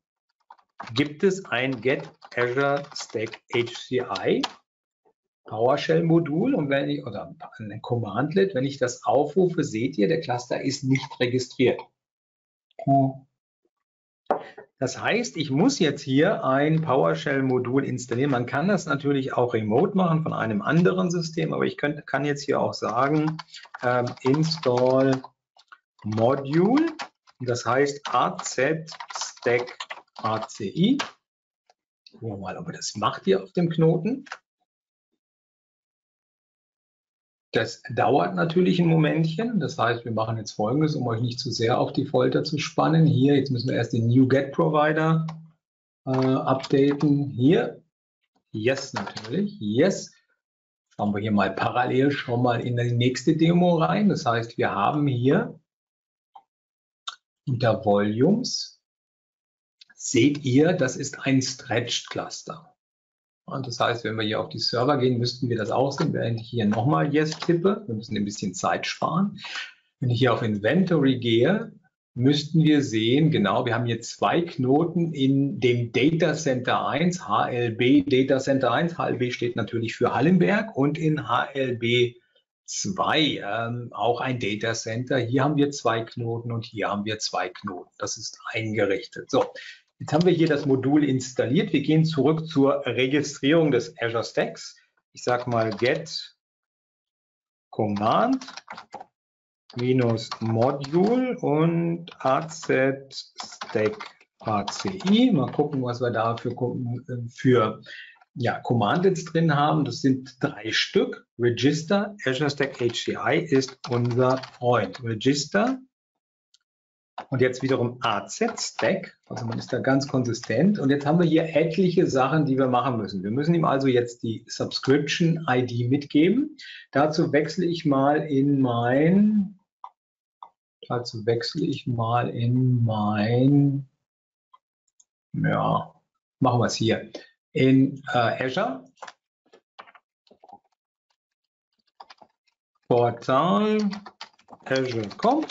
gibt es ein Get Azure Stack HCI PowerShell-Modul und wenn ich, oder ein Commandlet, wenn ich das aufrufe, seht ihr, der Cluster ist nicht registriert. Das heißt, ich muss jetzt hier ein PowerShell-Modul installieren. Man kann das natürlich auch remote machen von einem anderen System, aber ich könnt, kann jetzt hier auch sagen, ähm, install Module, das heißt AZ Stack ACI. Gucken wir mal, ob er das macht hier auf dem Knoten. Das dauert natürlich ein Momentchen. Das heißt, wir machen jetzt Folgendes, um euch nicht zu sehr auf die Folter zu spannen. Hier, jetzt müssen wir erst den New Get Provider äh, updaten. Hier, yes natürlich, yes. Schauen wir hier mal parallel schon mal in die nächste Demo rein. Das heißt, wir haben hier unter Volumes, seht ihr, das ist ein Stretched Cluster. Und das heißt, wenn wir hier auf die Server gehen, müssten wir das auch sehen, während ich hier nochmal Yes tippe. Wir müssen ein bisschen Zeit sparen. Wenn ich hier auf Inventory gehe, müssten wir sehen, genau, wir haben hier zwei Knoten in dem Data Center 1, HLB Data Center 1. HLB steht natürlich für Hallenberg und in HLB 2 ähm, auch ein Data Center. Hier haben wir zwei Knoten und hier haben wir zwei Knoten. Das ist eingerichtet. So, Jetzt haben wir hier das Modul installiert. Wir gehen zurück zur Registrierung des Azure Stacks. Ich sage mal get command minus Module und az stack ACI. Mal gucken, was wir da für, für ja, Commandlets drin haben. Das sind drei Stück. Register, Azure Stack HCI ist unser Freund. Register und jetzt wiederum AZ-Stack, also man ist da ganz konsistent. Und jetzt haben wir hier etliche Sachen, die wir machen müssen. Wir müssen ihm also jetzt die Subscription-ID mitgeben. Dazu wechsle ich mal in mein, dazu wechsle ich mal in mein, ja, machen wir es hier, in äh, Azure. Portal Azure.com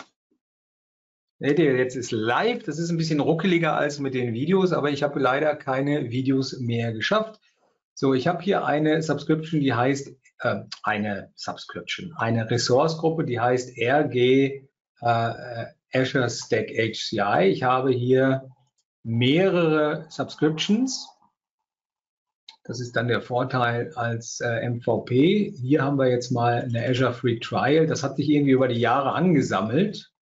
Seht ihr, jetzt ist live. Das ist ein bisschen ruckeliger als mit den Videos, aber ich habe leider keine Videos mehr geschafft. So, ich habe hier eine Subscription, die heißt, äh, eine Subscription, eine Ressourcegruppe, die heißt RG äh, Azure Stack HCI. Ich habe hier mehrere Subscriptions. Das ist dann der Vorteil als äh, MVP. Hier haben wir jetzt mal eine Azure Free Trial. Das hat sich irgendwie über die Jahre angesammelt.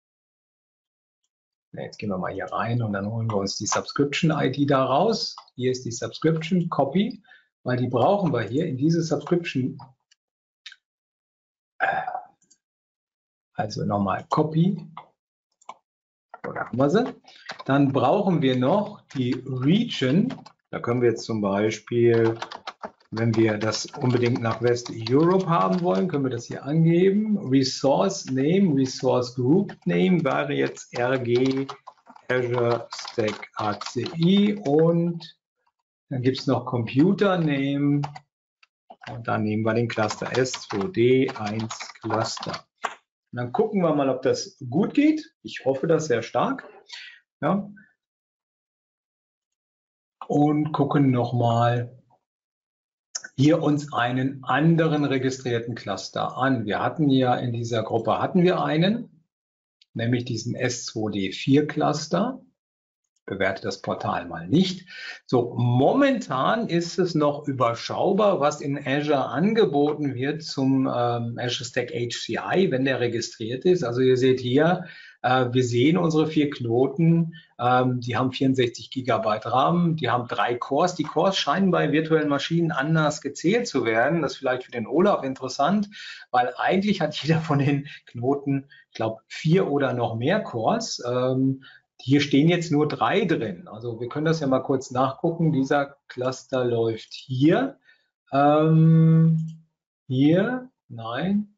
Jetzt gehen wir mal hier rein und dann holen wir uns die Subscription-ID da raus. Hier ist die Subscription Copy, weil die brauchen wir hier in diese Subscription. Also nochmal Copy. Oder haben wir sie? Dann brauchen wir noch die Region. Da können wir jetzt zum Beispiel, wenn wir das unbedingt nach West Europe haben wollen, können wir das hier angeben. Resource Name, Resource Group Name wäre jetzt RG Azure Stack ACI und dann gibt es noch Computer Name und dann nehmen wir den Cluster S2D1 Cluster. Und dann gucken wir mal, ob das gut geht. Ich hoffe das sehr stark. Ja, und gucken nochmal hier uns einen anderen registrierten Cluster an. Wir hatten ja in dieser Gruppe hatten wir einen, nämlich diesen S2D4 Cluster. Bewerte das Portal mal nicht. So, momentan ist es noch überschaubar, was in Azure angeboten wird zum ähm, Azure Stack HCI, wenn der registriert ist. Also ihr seht hier, wir sehen unsere vier Knoten, ähm, die haben 64 Gigabyte RAM, die haben drei Cores. Die Cores scheinen bei virtuellen Maschinen anders gezählt zu werden. Das ist vielleicht für den Olaf interessant, weil eigentlich hat jeder von den Knoten, ich glaube, vier oder noch mehr Cores. Ähm, hier stehen jetzt nur drei drin. Also wir können das ja mal kurz nachgucken. Dieser Cluster läuft hier. Ähm, hier, nein,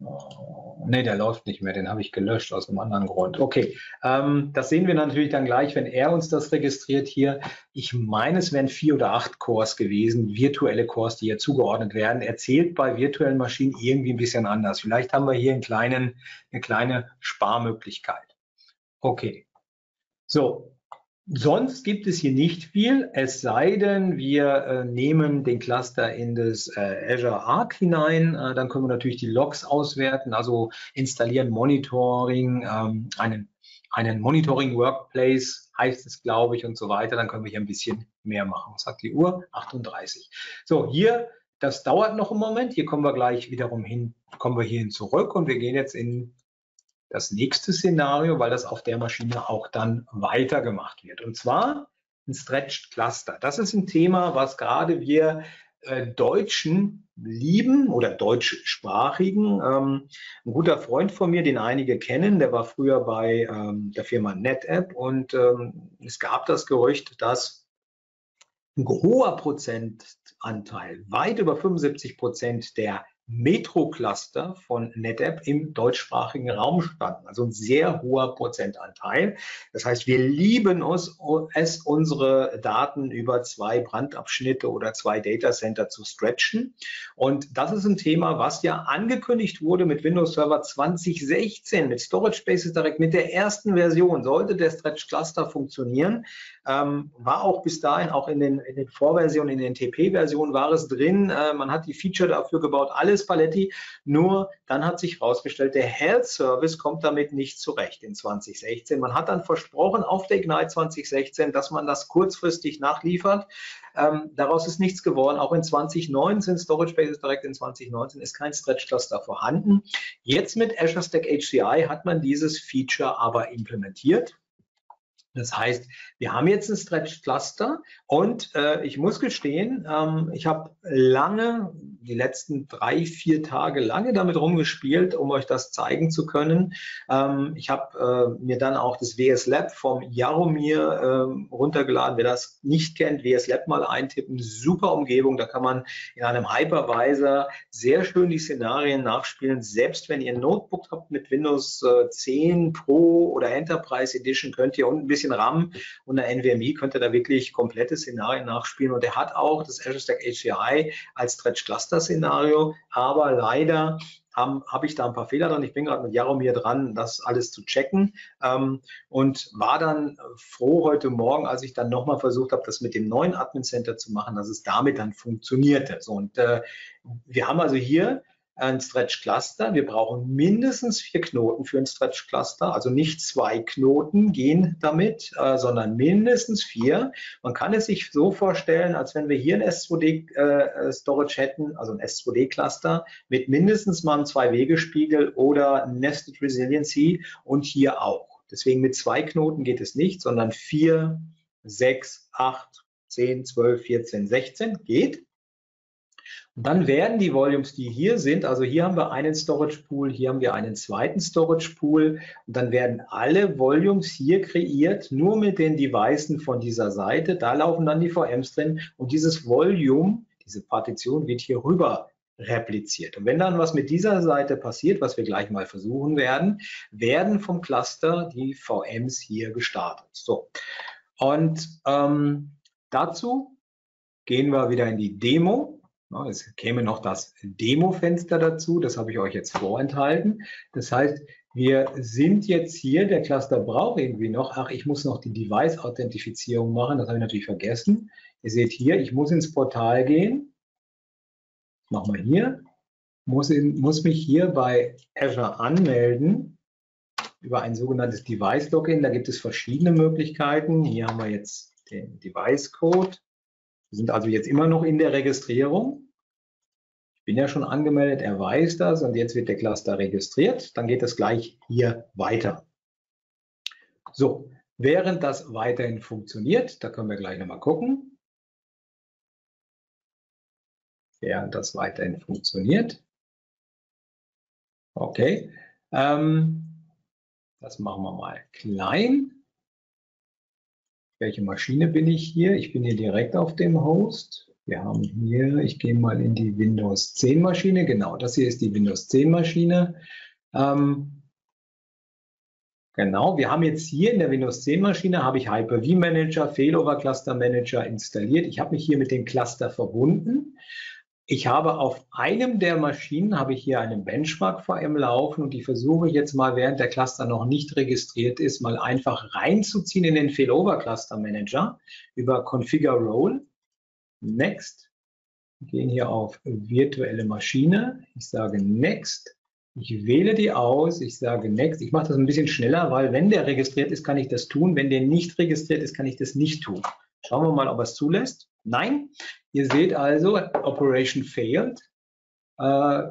Nee, der läuft nicht mehr, den habe ich gelöscht aus einem anderen Grund. Okay, ähm, das sehen wir natürlich dann gleich, wenn er uns das registriert hier. Ich meine, es wären vier oder acht Cores gewesen, virtuelle Cores, die hier zugeordnet werden. Er zählt bei virtuellen Maschinen irgendwie ein bisschen anders. Vielleicht haben wir hier einen kleinen, eine kleine Sparmöglichkeit. Okay, so, Sonst gibt es hier nicht viel, es sei denn, wir äh, nehmen den Cluster in das äh, Azure Arc hinein. Äh, dann können wir natürlich die Logs auswerten, also installieren Monitoring, ähm, einen, einen Monitoring Workplace heißt es, glaube ich, und so weiter. Dann können wir hier ein bisschen mehr machen. Sagt die Uhr? 38. So, hier, das dauert noch einen Moment. Hier kommen wir gleich wiederum hin, kommen wir hierhin zurück und wir gehen jetzt in das nächste Szenario, weil das auf der Maschine auch dann weitergemacht wird. Und zwar ein Stretched Cluster. Das ist ein Thema, was gerade wir äh, Deutschen lieben oder deutschsprachigen. Ähm, ein guter Freund von mir, den einige kennen, der war früher bei ähm, der Firma NetApp und ähm, es gab das Gerücht, dass ein hoher Prozentanteil, weit über 75 Prozent der Metro-Cluster von NetApp im deutschsprachigen Raum standen. Also ein sehr hoher Prozentanteil. Das heißt, wir lieben es, es unsere Daten über zwei Brandabschnitte oder zwei Datacenter zu stretchen. Und das ist ein Thema, was ja angekündigt wurde mit Windows Server 2016, mit Storage Spaces Direct, mit der ersten Version. Sollte der Stretch Cluster funktionieren, ähm, war auch bis dahin, auch in den, in den Vorversionen, in den TP-Versionen war es drin. Äh, man hat die Feature dafür gebaut, alles Paletti. Nur dann hat sich herausgestellt, der Health Service kommt damit nicht zurecht in 2016. Man hat dann versprochen auf der Ignite 2016, dass man das kurzfristig nachliefert. Ähm, daraus ist nichts geworden. Auch in 2019, Storage Spaces Direct in 2019 ist kein Stretch Cluster vorhanden. Jetzt mit Azure Stack HCI hat man dieses Feature aber implementiert. Das heißt, wir haben jetzt ein Stretch Cluster und äh, ich muss gestehen, ähm, ich habe lange, die letzten drei, vier Tage lange damit rumgespielt, um euch das zeigen zu können. Ähm, ich habe äh, mir dann auch das WS Lab vom Jaromir äh, runtergeladen. Wer das nicht kennt, WS Lab mal eintippen. Super Umgebung. Da kann man in einem Hypervisor sehr schön die Szenarien nachspielen. Selbst wenn ihr ein Notebook habt mit Windows äh, 10 Pro oder Enterprise Edition, könnt ihr unten ein bisschen bisschen RAM und eine NVMe könnte da wirklich komplette Szenarien nachspielen. Und er hat auch das Azure Stack HCI als Stretch Cluster Szenario, aber leider habe hab ich da ein paar Fehler dran. Ich bin gerade mit Jaromir dran, das alles zu checken ähm, und war dann froh heute Morgen, als ich dann nochmal versucht habe, das mit dem neuen Admin Center zu machen, dass es damit dann funktionierte. So, und äh, wir haben also hier ein Stretch Cluster. Wir brauchen mindestens vier Knoten für ein Stretch Cluster, also nicht zwei Knoten gehen damit, äh, sondern mindestens vier. Man kann es sich so vorstellen, als wenn wir hier ein S2D äh, Storage hätten, also ein S2D Cluster mit mindestens mal einem Zwei-Wege-Spiegel oder Nested Resiliency und hier auch. Deswegen mit zwei Knoten geht es nicht, sondern vier, sechs, acht, zehn, zwölf, 14, 16 geht. Dann werden die Volumes, die hier sind, also hier haben wir einen Storage Pool, hier haben wir einen zweiten Storage Pool und dann werden alle Volumes hier kreiert, nur mit den Devices von dieser Seite. Da laufen dann die VMs drin und dieses Volume, diese Partition wird hier rüber repliziert. Und wenn dann was mit dieser Seite passiert, was wir gleich mal versuchen werden, werden vom Cluster die VMs hier gestartet. So. Und ähm, dazu gehen wir wieder in die Demo. Es käme noch das Demo-Fenster dazu, das habe ich euch jetzt vorenthalten. Das heißt, wir sind jetzt hier, der Cluster braucht irgendwie noch, ach, ich muss noch die Device-Authentifizierung machen, das habe ich natürlich vergessen. Ihr seht hier, ich muss ins Portal gehen, wir hier, muss, in, muss mich hier bei Azure anmelden über ein sogenanntes Device-Login. Da gibt es verschiedene Möglichkeiten. Hier haben wir jetzt den Device-Code. Wir sind also jetzt immer noch in der Registrierung. Ich bin ja schon angemeldet, er weiß das und jetzt wird der Cluster registriert. Dann geht es gleich hier weiter. So, während das weiterhin funktioniert, da können wir gleich nochmal gucken. Während das weiterhin funktioniert. Okay, ähm, das machen wir mal klein. Welche Maschine bin ich hier? Ich bin hier direkt auf dem Host. Wir haben hier, ich gehe mal in die Windows 10 Maschine. Genau, das hier ist die Windows 10 Maschine. Ähm, genau, wir haben jetzt hier in der Windows 10 Maschine, habe ich Hyper-V Manager, Failover Cluster Manager installiert. Ich habe mich hier mit dem Cluster verbunden. Ich habe auf einem der Maschinen habe ich hier einen Benchmark VM laufen und die versuche ich jetzt mal, während der Cluster noch nicht registriert ist, mal einfach reinzuziehen in den Failover Cluster Manager über Configure Role. Next. Wir gehen hier auf virtuelle Maschine. Ich sage Next. Ich wähle die aus. Ich sage Next. Ich mache das ein bisschen schneller, weil wenn der registriert ist, kann ich das tun. Wenn der nicht registriert ist, kann ich das nicht tun. Schauen wir mal, ob er es zulässt. Nein. Ihr seht also, Operation failed. Äh,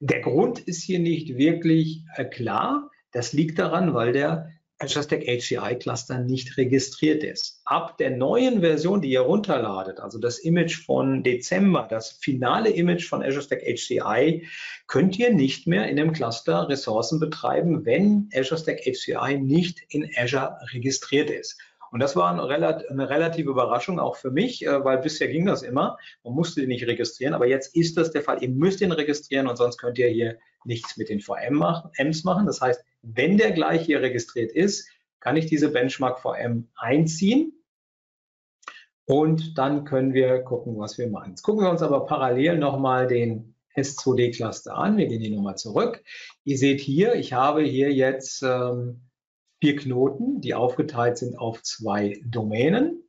der Grund ist hier nicht wirklich äh, klar. Das liegt daran, weil der Azure Stack HCI Cluster nicht registriert ist. Ab der neuen Version, die ihr runterladet, also das Image von Dezember, das finale Image von Azure Stack HCI, könnt ihr nicht mehr in dem Cluster Ressourcen betreiben, wenn Azure Stack HCI nicht in Azure registriert ist. Und das war eine, relative Überraschung auch für mich, äh, weil bisher ging das immer. Man musste ihn nicht registrieren, aber jetzt ist das der Fall. Ihr müsst ihn registrieren und sonst könnt ihr hier nichts mit den VMs machen. Das heißt, wenn der gleich hier registriert ist, kann ich diese Benchmark VM einziehen und dann können wir gucken, was wir machen. Jetzt gucken wir uns aber parallel nochmal den S2D-Cluster an. Wir gehen hier nochmal zurück. Ihr seht hier, ich habe hier jetzt ähm, vier Knoten, die aufgeteilt sind auf zwei Domänen.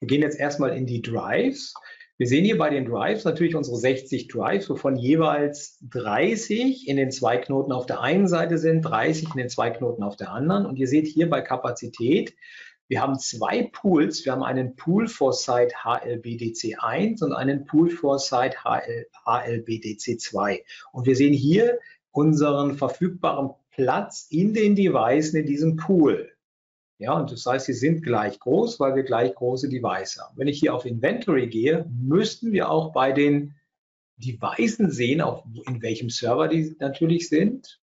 Wir gehen jetzt erstmal in die Drives. Wir sehen hier bei den Drives natürlich unsere 60 Drives, wovon jeweils 30 in den zwei Knoten auf der einen Seite sind, 30 in den zwei Knoten auf der anderen. Und ihr seht hier bei Kapazität, wir haben zwei Pools. Wir haben einen Pool for Site HLBDC1 und einen Pool for Site HL, HLBDC2. Und wir sehen hier unseren verfügbaren Platz in den Devices in diesem Pool. Ja, und das heißt, sie sind gleich groß, weil wir gleich große Devices haben. Wenn ich hier auf Inventory gehe, müssten wir auch bei den Devices sehen, auf, in welchem Server die natürlich sind.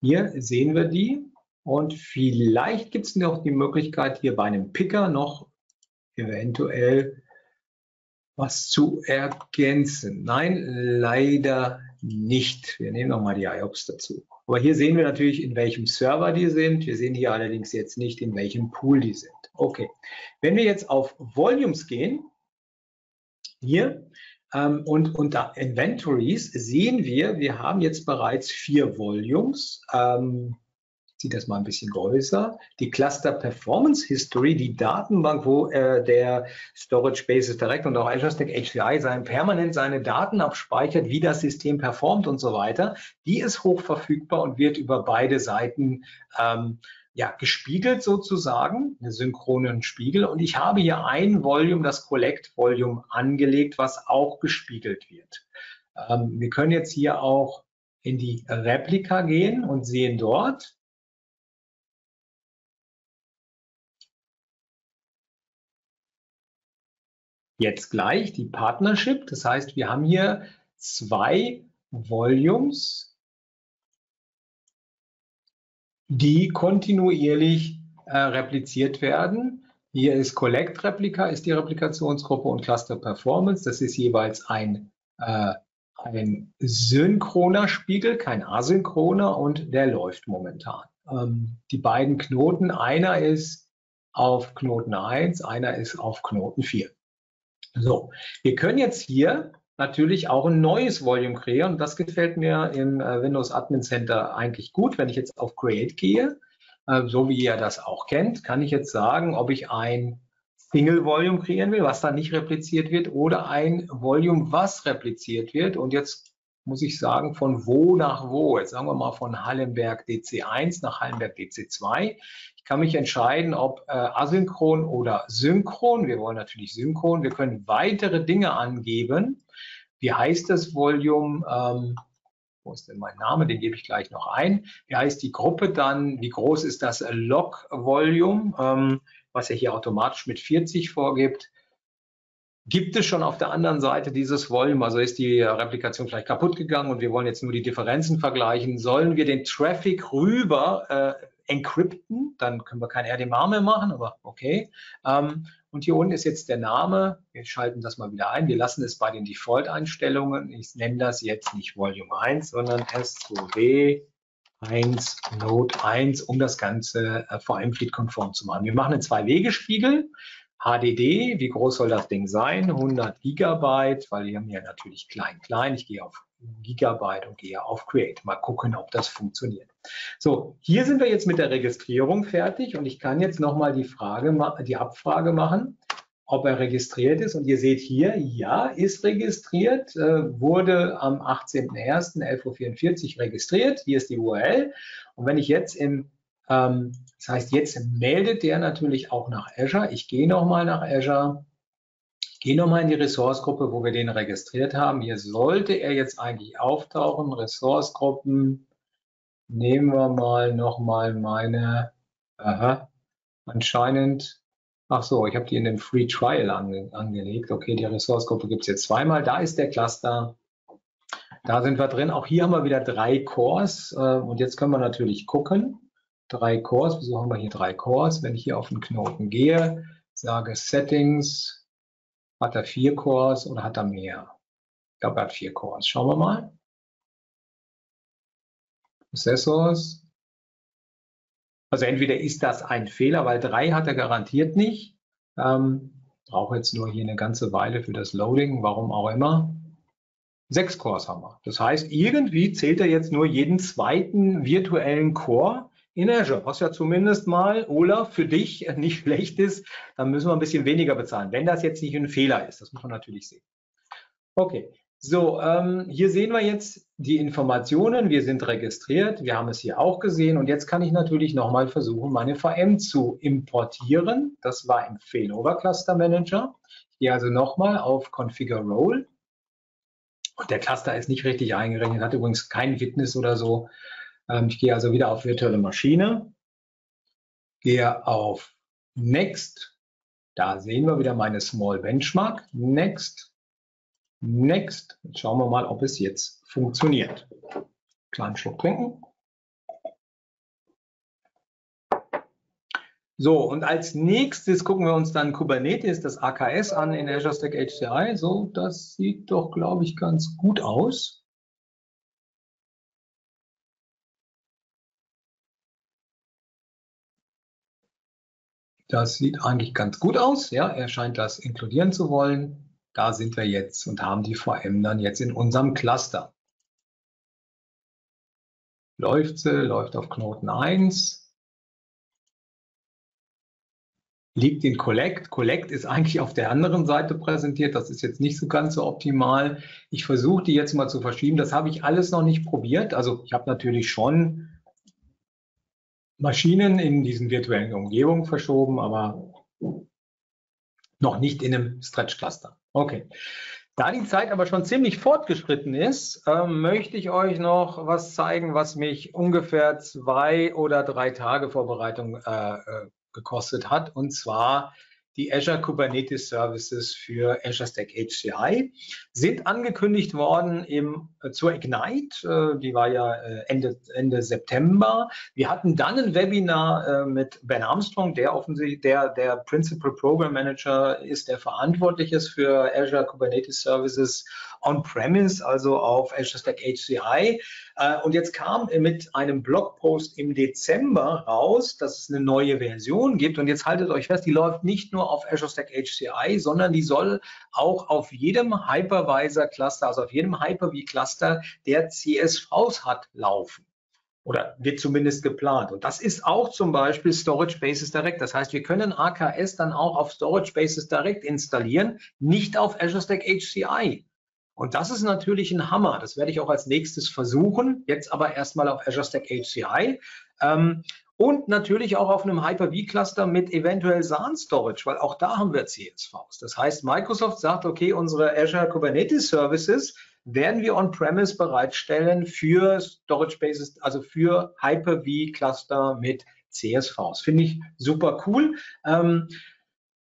Hier sehen wir die. Und vielleicht gibt es noch die Möglichkeit, hier bei einem Picker noch eventuell was zu ergänzen. Nein, leider nicht. Wir nehmen nochmal die IOPS dazu. Aber hier sehen wir natürlich, in welchem Server die sind. Wir sehen hier allerdings jetzt nicht, in welchem Pool die sind. Okay, wenn wir jetzt auf Volumes gehen, hier ähm, und unter Inventories sehen wir, wir haben jetzt bereits vier Volumes. Ähm, ziehe das mal ein bisschen größer. Die Cluster Performance History, die Datenbank, wo äh, der Storage Basis Direct und auch Azure Stack HCI sein, permanent seine Daten abspeichert, wie das System performt und so weiter, die ist hoch verfügbar und wird über beide Seiten ähm, ja, gespiegelt sozusagen, einen synchronen Spiegel. Und ich habe hier ein Volume, das Collect Volume angelegt, was auch gespiegelt wird. Ähm, wir können jetzt hier auch in die Replika gehen und sehen dort, jetzt gleich die Partnership. Das heißt, wir haben hier zwei Volumes, die kontinuierlich äh, repliziert werden. Hier ist Collect Replika, ist die Replikationsgruppe und Cluster Performance. Das ist jeweils ein, äh, ein synchroner Spiegel, kein asynchroner und der läuft momentan. Ähm, die beiden Knoten, einer ist auf Knoten 1, einer ist auf Knoten 4. So, wir können jetzt hier natürlich auch ein neues Volume kreieren. Das gefällt mir im äh, Windows Admin Center eigentlich gut. Wenn ich jetzt auf Create gehe, äh, so wie ihr das auch kennt, kann ich jetzt sagen, ob ich ein Single Volume kreieren will, was dann nicht repliziert wird, oder ein Volume, was repliziert wird. Und jetzt muss ich sagen, von wo nach wo. Jetzt sagen wir mal von Hallenberg DC1 nach Hallenberg DC2. Ich kann mich entscheiden, ob äh, asynchron oder synchron. Wir wollen natürlich synchron. Wir können weitere Dinge angeben. Wie heißt das Volume? Ähm, wo ist denn mein Name? Den gebe ich gleich noch ein. Wie heißt die Gruppe dann? Wie groß ist das Log-Volume, ähm, was er hier automatisch mit 40 vorgibt? Gibt es schon auf der anderen Seite dieses Volume, also ist die Replikation vielleicht kaputt gegangen und wir wollen jetzt nur die Differenzen vergleichen, sollen wir den Traffic rüber äh, encrypten, dann können wir kein RDMA mehr machen, aber okay. Ähm, und hier unten ist jetzt der Name. Wir schalten das mal wieder ein. Wir lassen es bei den Default-Einstellungen. Ich nenne das jetzt nicht Volume 1, sondern SOW 1 Node 1, um das Ganze äh, VM-Feed-konform zu machen. Wir machen einen Zwei-Wege-Spiegel. HDD, wie groß soll das Ding sein? 100 Gigabyte, weil wir haben ja natürlich klein, klein. Ich gehe auf Gigabyte und gehe auf Create. Mal gucken, ob das funktioniert. So, hier sind wir jetzt mit der Registrierung fertig und ich kann jetzt nochmal die Frage, die Abfrage machen, ob er registriert ist. Und ihr seht hier, ja, ist registriert, äh, wurde am 18.01.11.44 Uhr registriert. Hier ist die URL. Und wenn ich jetzt im ähm, das heißt, jetzt meldet der natürlich auch nach Azure. Ich gehe nochmal nach Azure, gehe nochmal in die Ressourcegruppe, wo wir den registriert haben. Hier sollte er jetzt eigentlich auftauchen. Ressourcegruppen. Nehmen wir mal nochmal meine, aha, anscheinend, ach so, ich habe die in den Free Trial ange, angelegt. Okay, die Ressourcegruppe gibt es jetzt zweimal. Da ist der Cluster. Da sind wir drin. Auch hier haben wir wieder drei Cores. Äh, und jetzt können wir natürlich gucken drei Cores. Wieso haben wir hier drei Cores? Wenn ich hier auf den Knoten gehe, sage Settings, hat er vier Cores oder hat er mehr? Ich glaube, er hat vier Cores. Schauen wir mal. Prozessors. Also entweder ist das ein Fehler, weil drei hat er garantiert nicht. Ähm, brauche jetzt nur hier eine ganze Weile für das Loading, warum auch immer. Sechs Cores haben wir. Das heißt, irgendwie zählt er jetzt nur jeden zweiten virtuellen Core in Azure, was ja zumindest mal, Olaf, für dich nicht schlecht ist, dann müssen wir ein bisschen weniger bezahlen, wenn das jetzt nicht ein Fehler ist. Das muss man natürlich sehen. Okay, so, ähm, hier sehen wir jetzt die Informationen. Wir sind registriert. Wir haben es hier auch gesehen. Und jetzt kann ich natürlich nochmal versuchen, meine VM zu importieren. Das war im Failover Cluster Manager. Ich gehe also nochmal auf Configure Role. Und der Cluster ist nicht richtig eingerechnet, hat übrigens kein Witness oder so. Ähm, ich gehe also wieder auf virtuelle Maschine, gehe auf Next. Da sehen wir wieder meine Small Benchmark. Next, Next. Jetzt schauen wir mal, ob es jetzt funktioniert. Kleinen Schluck trinken. So, und als nächstes gucken wir uns dann Kubernetes, das AKS an in Azure Stack HCI. So, das sieht doch, glaube ich, ganz gut aus. Das sieht eigentlich ganz gut aus. Ja, er scheint das inkludieren zu wollen. Da sind wir jetzt und haben die VM dann jetzt in unserem Cluster. Läuft sie, läuft auf Knoten 1. liegt in Collect. Collect ist eigentlich auf der anderen Seite präsentiert. Das ist jetzt nicht so ganz so optimal. Ich versuche die jetzt mal zu verschieben. Das habe ich alles noch nicht probiert. Also ich habe natürlich schon Maschinen in diesen virtuellen Umgebungen verschoben, aber noch nicht in einem Stretch Cluster. Okay. Da die Zeit aber schon ziemlich fortgeschritten ist, äh, möchte ich euch noch was zeigen, was mich ungefähr zwei oder drei Tage Vorbereitung äh, äh gekostet hat, und zwar die Azure Kubernetes Services für Azure Stack HCI sind angekündigt worden im, äh, zur Ignite. Äh, die war ja äh, Ende, Ende September. Wir hatten dann ein Webinar mit Ben Armstrong, der offensichtlich der, der Principal Program Manager ist, der verantwortlich ist für Azure Kubernetes Services on-premise, also auf Azure Stack HCI. Äh, und jetzt kam mit einem Blogpost im Dezember raus, dass es eine neue Version gibt. Und jetzt haltet euch fest, die läuft nicht nur auf Azure Stack HCI, sondern die soll auch auf jedem Hypervisor-Cluster, also auf jedem Hyper-V-Cluster, der CSVs hat, laufen oder wird zumindest geplant. Und das ist auch zum Beispiel Storage Bases Direct. Das heißt, wir können AKS dann auch auf Storage Bases Direct installieren, nicht auf Azure Stack HCI. Und das ist natürlich ein Hammer. Das werde ich auch als nächstes versuchen. Jetzt aber erstmal auf Azure Stack HCI. Ähm, und natürlich auch auf einem Hyper-V-Cluster mit eventuell SAN Storage, weil auch da haben wir CSVs. Das heißt, Microsoft sagt, okay, unsere Azure Kubernetes Services werden wir on-premise bereitstellen für Storage Bases, also für Hyper-V-Cluster mit CSVs. Finde ich super cool. Ähm,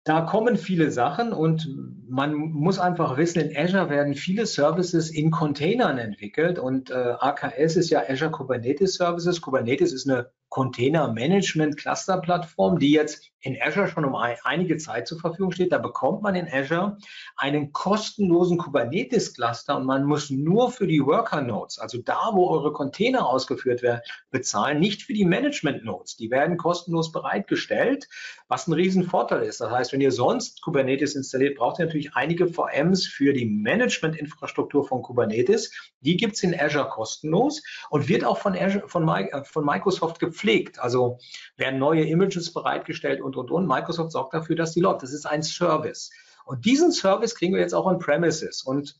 da kommen viele Sachen und man muss einfach wissen, in Azure werden viele Services in Containern entwickelt und äh, AKS ist ja Azure Kubernetes Services. Kubernetes ist eine Container Management Cluster Plattform, die jetzt in Azure schon um einige Zeit zur Verfügung steht. Da bekommt man in Azure einen kostenlosen Kubernetes Cluster und man muss nur für die Worker Nodes, also da, wo eure Container ausgeführt werden, bezahlen, nicht für die Management Nodes. Die werden kostenlos bereitgestellt, was ein Riesenvorteil ist. Das heißt, wenn ihr sonst Kubernetes installiert, braucht ihr natürlich einige VMs für die Management Infrastruktur von Kubernetes. Die gibt es in Azure kostenlos und wird auch von, Azure, von, äh, von Microsoft gepflegt gepflegt. Also werden neue Images bereitgestellt und, und, und. Microsoft sorgt dafür, dass die läuft. Das ist ein Service. Und diesen Service kriegen wir jetzt auch on Premises. Und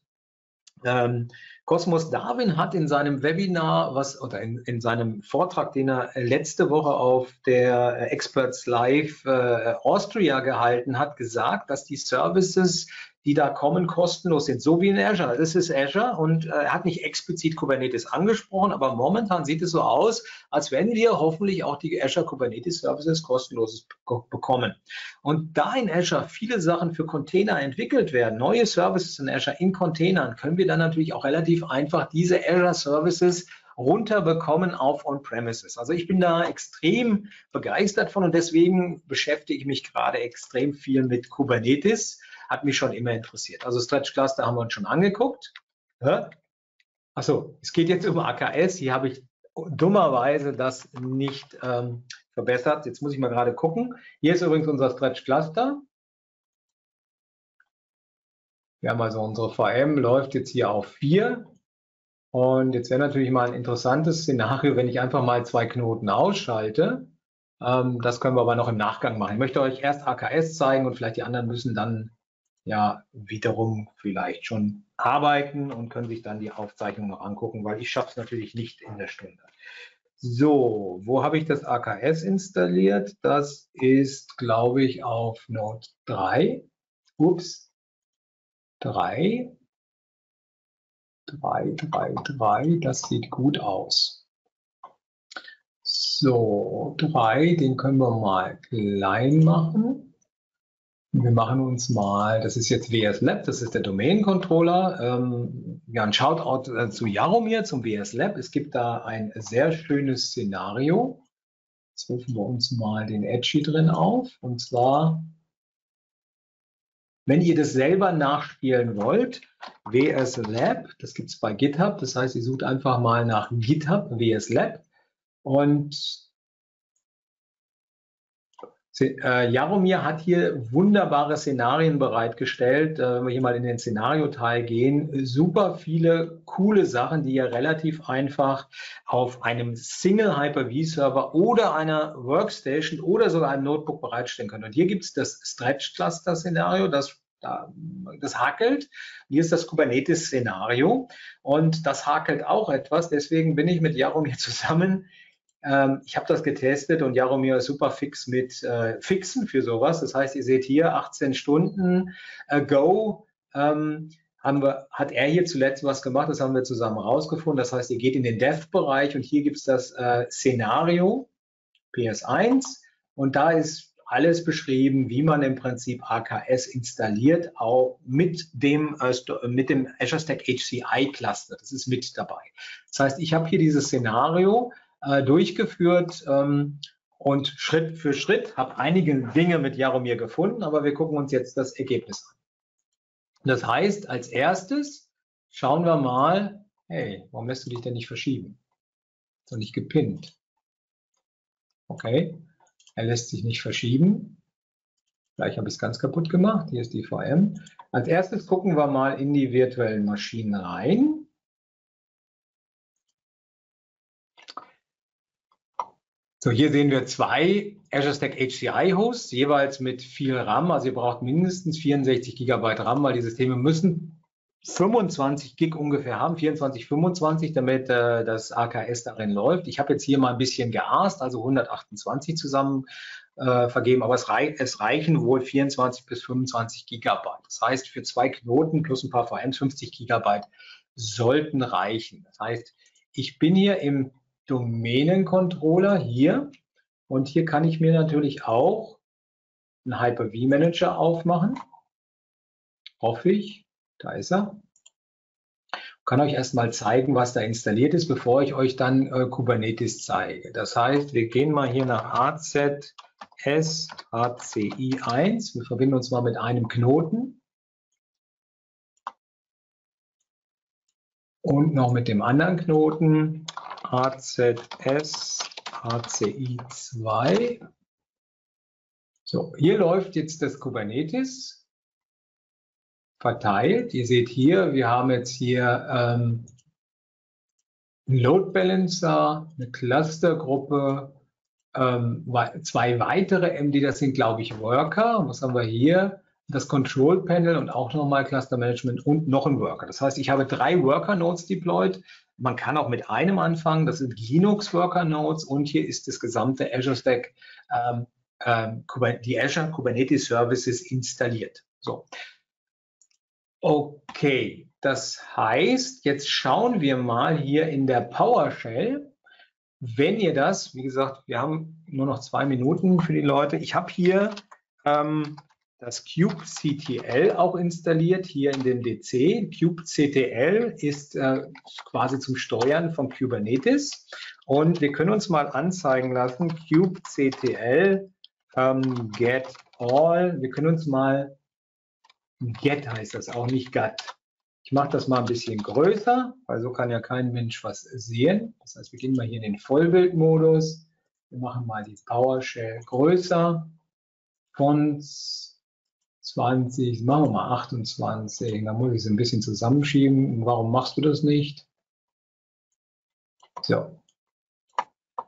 ähm, Cosmos Darwin hat in seinem Webinar, was oder in, in, seinem Vortrag, den er letzte Woche auf der Experts Live äh, Austria gehalten hat, gesagt, dass die Services die da kommen, kostenlos sind, so wie in Azure. Das ist Azure und äh, er hat nicht explizit Kubernetes angesprochen, aber momentan sieht es so aus, als wenn wir hoffentlich auch die Azure Kubernetes Services kostenlos bekommen. Und da in Azure viele Sachen für Container entwickelt werden, neue Services in Azure in Containern, können wir dann natürlich auch relativ einfach diese Azure Services runterbekommen auf On-Premises. Also ich bin da extrem begeistert von und deswegen beschäftige ich mich gerade extrem viel mit Kubernetes hat mich schon immer interessiert. Also Stretch Cluster haben wir uns schon angeguckt. Ja? Achso, es geht jetzt um AKS. Hier habe ich dummerweise das nicht ähm, verbessert. Jetzt muss ich mal gerade gucken. Hier ist übrigens unser Stretch Cluster. Wir haben also unsere VM, läuft jetzt hier auf 4. Und jetzt wäre natürlich mal ein interessantes Szenario, wenn ich einfach mal zwei Knoten ausschalte. Ähm, das können wir aber noch im Nachgang machen. Ich möchte euch erst AKS zeigen und vielleicht die anderen müssen dann ja wiederum vielleicht schon arbeiten und können sich dann die Aufzeichnung noch angucken, weil ich schaffe es natürlich nicht in der Stunde. So, wo habe ich das AKS installiert? Das ist, glaube ich, auf Node 3. Ups, 3. 3, 3, 3, das sieht gut aus. So, 3, den können wir mal klein machen. Wir machen uns mal, das ist jetzt WS Lab, das ist der Domain Controller. Ähm, ja, ein Shoutout äh, zu Jaromir, zum WS Lab. Es gibt da ein sehr schönes Szenario. Jetzt rufen wir uns mal den Edgy drin auf. Und zwar, wenn ihr das selber nachspielen wollt, WS Lab, das gibt es bei GitHub. Das heißt, ihr sucht einfach mal nach GitHub WS Lab und Jaromir hat hier wunderbare Szenarien bereitgestellt. Äh, wenn wir hier mal in den Szenarioteil gehen, super viele coole Sachen, die ihr relativ einfach auf einem Single Hyper-V-Server oder einer Workstation oder sogar einem Notebook bereitstellen könnt. Und hier gibt es das Stretch Cluster Szenario, das das hakelt. Hier ist das Kubernetes-Szenario und das hakelt auch etwas. Deswegen bin ich mit Jaromir zusammen ähm, ich habe das getestet und Jaromir ist super fix mit äh, Fixen für sowas. Das heißt, ihr seht hier 18 Stunden ago. Ähm, haben wir, hat er hier zuletzt was gemacht, das haben wir zusammen rausgefunden. Das heißt, ihr geht in den Dev-Bereich und hier gibt es das äh, Szenario PS1 und da ist alles beschrieben, wie man im Prinzip AKS installiert, auch mit dem, äh, mit dem Azure Stack HCI Cluster. Das ist mit dabei. Das heißt, ich habe hier dieses Szenario, äh, durchgeführt ähm, und Schritt für Schritt habe einige Dinge mit Jaromir gefunden, aber wir gucken uns jetzt das Ergebnis an. Das heißt, als erstes schauen wir mal, hey, warum lässt du dich denn nicht verschieben? Ist doch nicht gepinnt. Okay, er lässt sich nicht verschieben. Gleich habe ich es ganz kaputt gemacht. Hier ist die VM. Als erstes gucken wir mal in die virtuellen Maschinen rein. So, hier sehen wir zwei Azure Stack HCI Hosts, jeweils mit viel RAM. Also ihr braucht mindestens 64 Gigabyte RAM, weil die Systeme müssen 25 Gig ungefähr haben, 24, 25, damit äh, das AKS darin läuft. Ich habe jetzt hier mal ein bisschen geaßt, also 128 zusammen äh, vergeben, aber es, rei es, reichen wohl 24 bis 25 Gigabyte. Das heißt, für zwei Knoten plus ein paar VMs 50 Gigabyte sollten reichen. Das heißt, ich bin hier im Domänencontroller hier. Und hier kann ich mir natürlich auch einen Hyper-V Manager aufmachen. Hoffe ich. Da ist er. Kann euch erstmal zeigen, was da installiert ist, bevor ich euch dann äh, Kubernetes zeige. Das heißt, wir gehen mal hier nach AZS HCI1. Wir verbinden uns mal mit einem Knoten. Und noch mit dem anderen Knoten. AZS HCI2. So, hier läuft jetzt das Kubernetes verteilt. Ihr seht hier, wir haben jetzt hier ähm, einen Load Balancer, eine Clustergruppe, ähm, zwei weitere MD, das sind, glaube ich, Worker. Und was haben wir hier? Das Control Panel und auch nochmal Cluster Management und noch ein Worker. Das heißt, ich habe drei Worker Nodes deployed. Man kann auch mit einem anfangen, das sind Linux Worker Nodes und hier ist das gesamte Azure Stack, ähm, ähm, die Azure Kubernetes Services installiert. So. Okay, das heißt, jetzt schauen wir mal hier in der PowerShell, wenn ihr das, wie gesagt, wir haben nur noch zwei Minuten für die Leute. Ich habe hier ähm, das kubectl auch installiert hier in dem DC. kubectl ist äh, quasi zum Steuern von Kubernetes. Und wir können uns mal anzeigen lassen, kubectl ähm, get all. Wir können uns mal, get heißt das auch, nicht gut. Ich mache das mal ein bisschen größer, weil so kann ja kein Mensch was sehen. Das heißt, wir gehen mal hier in den Vollbildmodus. Wir machen mal die PowerShell größer. Fonts 20, machen wir mal 28, da muss ich es ein bisschen zusammenschieben. Warum machst du das nicht? So.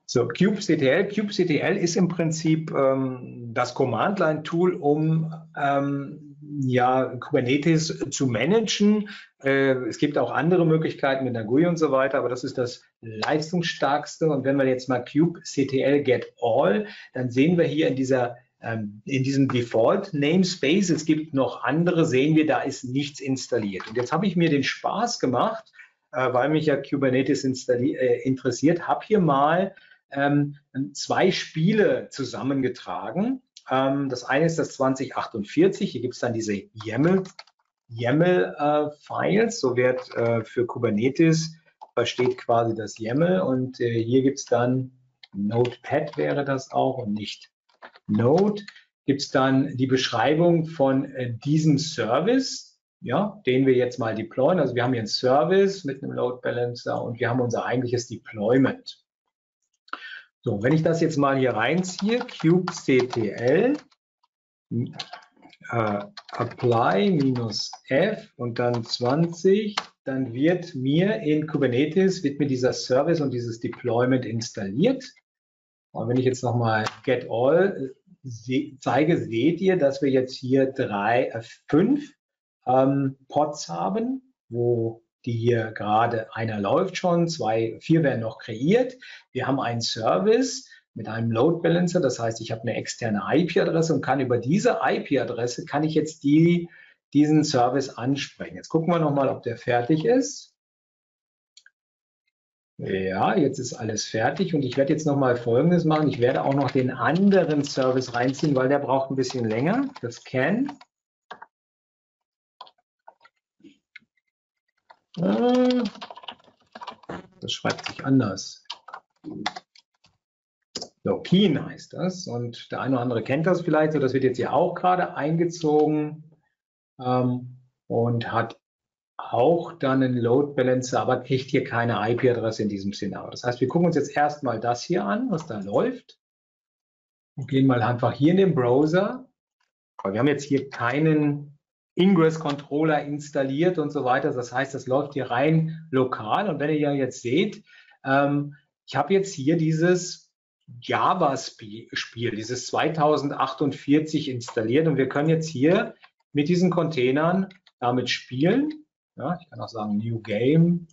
So, kubectl. kubectl ist im Prinzip ähm, das Command-Line-Tool, um ähm, ja, Kubernetes zu managen. Äh, es gibt auch andere Möglichkeiten mit der GUI und so weiter, aber das ist das leistungsstarkste. Und wenn wir jetzt mal kubectl get all, dann sehen wir hier in dieser in diesem Default Namespace, es gibt noch andere, sehen wir, da ist nichts installiert. Und jetzt habe ich mir den Spaß gemacht, äh, weil mich ja Kubernetes äh, interessiert, habe hier mal ähm, zwei Spiele zusammengetragen. Ähm, das eine ist das 2048, hier gibt es dann diese YAML, YAML äh, so wird für Kubernetes versteht quasi das YAML und hier gibt es dann Notepad wäre das auch und nicht Node gibt es dann die Beschreibung von äh, diesem Service, ja, den wir jetzt mal deployen. Also wir haben hier einen Service mit einem Load Balancer und wir haben unser eigentliches Deployment. So, wenn ich das jetzt mal hier reinziehe, kubectl äh, apply minus f und dann 20, dann wird mir in Kubernetes wird mir dieser Service und dieses Deployment installiert. Und wenn ich jetzt nochmal get all zeige, seht ihr, dass wir jetzt hier drei, äh, fünf ähm, Pods haben, wo die hier gerade einer läuft schon, zwei, vier werden noch kreiert. Wir haben einen Service mit einem Load Balancer, das heißt, ich habe eine externe IP-Adresse und kann über diese IP-Adresse kann ich jetzt die, diesen Service ansprechen. Jetzt gucken wir nochmal, ob der fertig ist. Ja, jetzt ist alles fertig und ich werde jetzt nochmal Folgendes machen. Ich werde auch noch den anderen Service reinziehen, weil der braucht ein bisschen länger. Das Can. Ah, das schreibt sich anders. So, Keen heißt das und der eine oder andere kennt das vielleicht. So, das wird jetzt hier auch gerade eingezogen ähm, und hat auch dann einen Load Balancer, aber kriegt hier keine IP-Adresse in diesem Szenario. Das heißt, wir gucken uns jetzt erstmal das hier an, was da läuft. Und gehen mal einfach hier in den Browser. Aber wir haben jetzt hier keinen Ingress-Controller installiert und so weiter. Das heißt, das läuft hier rein lokal. Und wenn ihr ja jetzt seht, ähm, ich habe jetzt hier dieses Java-Spiel, dieses 2048 installiert und wir können jetzt hier mit diesen Containern damit spielen. Ja, ich kann auch sagen New Game.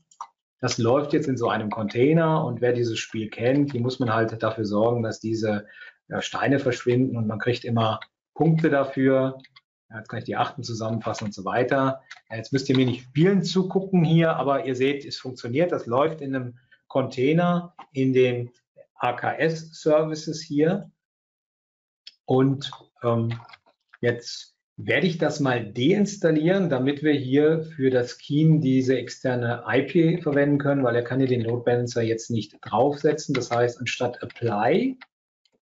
Das läuft jetzt in so einem Container und wer dieses Spiel kennt, die muss man halt dafür sorgen, dass diese ja, Steine verschwinden und man kriegt immer Punkte dafür. Ja, jetzt kann ich die Achten zusammenfassen und so weiter. Ja, jetzt müsst ihr mir nicht spielen zugucken hier, aber ihr seht, es funktioniert. Das läuft in einem Container in den AKS-Services hier. Und ähm, jetzt werde ich das mal deinstallieren, damit wir hier für das Keen diese externe IP verwenden können, weil er kann hier den Load Balancer jetzt nicht draufsetzen. Das heißt, anstatt Apply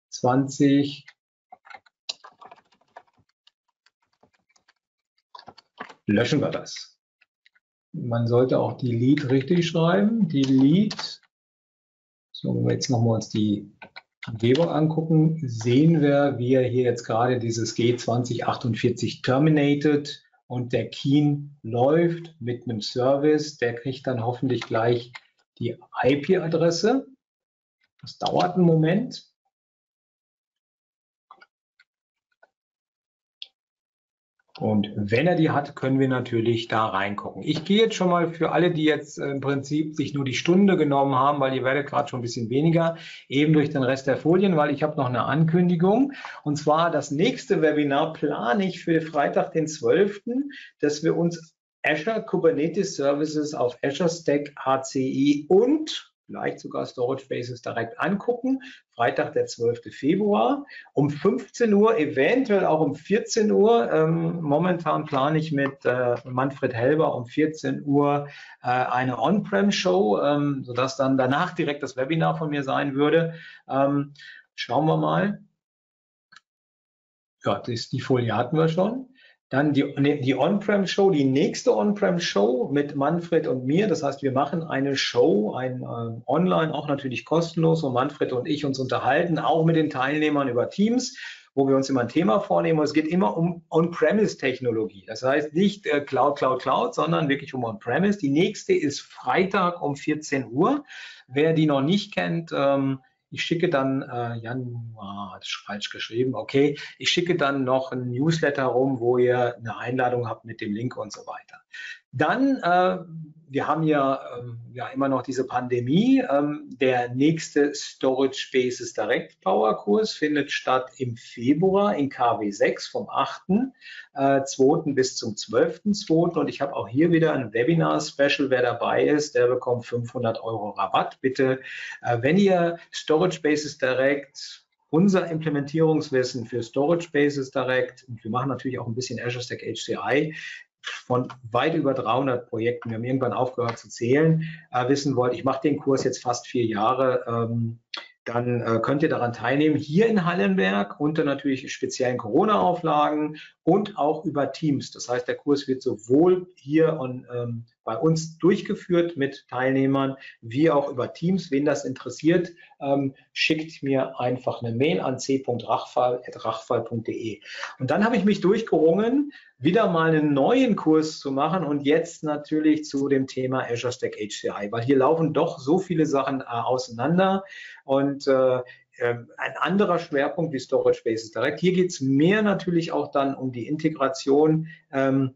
20 löschen wir das. Man sollte auch Delete richtig schreiben. Delete. So, wir jetzt nochmal uns die Umgebung angucken, sehen wir, wie er hier jetzt gerade dieses G2048 terminated und der Keen läuft mit einem Service. Der kriegt dann hoffentlich gleich die IP-Adresse. Das dauert einen Moment. Und wenn er die hat, können wir natürlich da reingucken. Ich gehe jetzt schon mal für alle, die jetzt äh, im Prinzip sich nur die Stunde genommen haben, weil ihr werdet gerade schon ein bisschen weniger, eben durch den Rest der Folien, weil ich habe noch eine Ankündigung. Und zwar das nächste Webinar plane ich für Freitag, den 12., dass wir uns Azure Kubernetes Services auf Azure Stack HCI und vielleicht sogar Storage Bases direkt angucken. Freitag, der 12. Februar um 15 Uhr, eventuell auch um 14 Uhr. Ähm, momentan plane ich mit äh, Manfred Helber um 14 Uhr äh, eine On-Prem-Show, ähm, sodass dann danach direkt das Webinar von mir sein würde. Ähm, schauen wir mal. Ja, das, die Folie hatten wir schon. Dann die, die On-Prem-Show, die nächste On-Prem-Show mit Manfred und mir. Das heißt, wir machen eine Show, ein äh, online, auch natürlich kostenlos, wo Manfred und ich uns unterhalten, auch mit den Teilnehmern über Teams, wo wir uns immer ein Thema vornehmen. Es geht immer um On-Premise-Technologie. Das heißt nicht äh, Cloud, Cloud, Cloud, sondern wirklich um On-Premise. Die nächste ist Freitag um 14 Uhr. Wer die noch nicht kennt, ähm, ich schicke dann, äh, Januar, das ist falsch geschrieben, okay, ich schicke dann noch ein Newsletter rum, wo ihr eine Einladung habt mit dem Link und so weiter. Dann, äh, wir haben ja, ähm, ja immer noch diese Pandemie. Ähm, der nächste Storage Spaces Direct Power Kurs findet statt im Februar in KW 6 vom 8.2. Äh, bis zum 12.2. Und ich habe auch hier wieder ein Webinar-Special. Wer dabei ist, der bekommt 500 Euro Rabatt. Bitte, äh, wenn ihr Storage Spaces Direct unser Implementierungswissen für Storage Bases Direct und wir machen natürlich auch ein bisschen Azure Stack HCI von weit über 300 Projekten, wir haben irgendwann aufgehört zu zählen, äh, wissen wollt, ich mache den Kurs jetzt fast vier Jahre, ähm, dann äh, könnt ihr daran teilnehmen, hier in Hallenberg unter natürlich speziellen Corona-Auflagen und auch über Teams. Das heißt, der Kurs wird sowohl hier und, ähm, bei uns durchgeführt mit Teilnehmern, wie auch über Teams. Wen das interessiert, ähm, schickt mir einfach eine Mail an c.rachfall.rachfall.de. Und dann habe ich mich durchgerungen, wieder mal einen neuen Kurs zu machen und jetzt natürlich zu dem Thema Azure Stack HCI, weil hier laufen doch so viele Sachen äh, auseinander und äh, ein anderer Schwerpunkt wie Storage Bases Direct. Hier geht es mehr natürlich auch dann um die Integration ähm,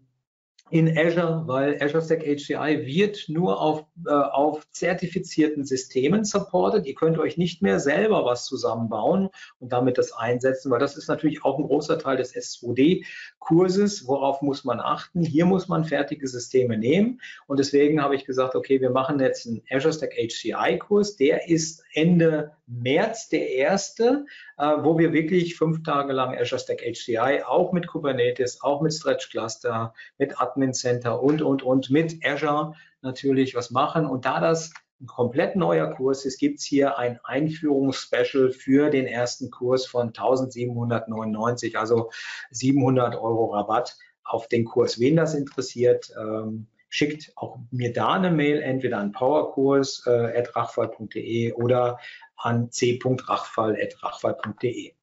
in Azure, weil Azure Stack HCI wird nur auf, äh, auf zertifizierten Systemen supported. Ihr könnt euch nicht mehr selber was zusammenbauen und damit das einsetzen, weil das ist natürlich auch ein großer Teil des S2D-Kurses. Worauf muss man achten? Hier muss man fertige Systeme nehmen und deswegen habe ich gesagt, okay, wir machen jetzt einen Azure Stack HCI-Kurs. Der ist Ende März der erste, wo wir wirklich fünf Tage lang Azure Stack HCI auch mit Kubernetes, auch mit Stretch Cluster, mit Admin Center und, und, und mit Azure natürlich was machen. Und da das ein komplett neuer Kurs ist, gibt es hier ein Einführungsspecial für den ersten Kurs von 1799, also 700 Euro Rabatt auf den Kurs. Wen das interessiert, ähm, schickt auch mir da eine Mail, entweder an powerkurs.rachfall.de äh, oder an c.rachfall.rachfall.de.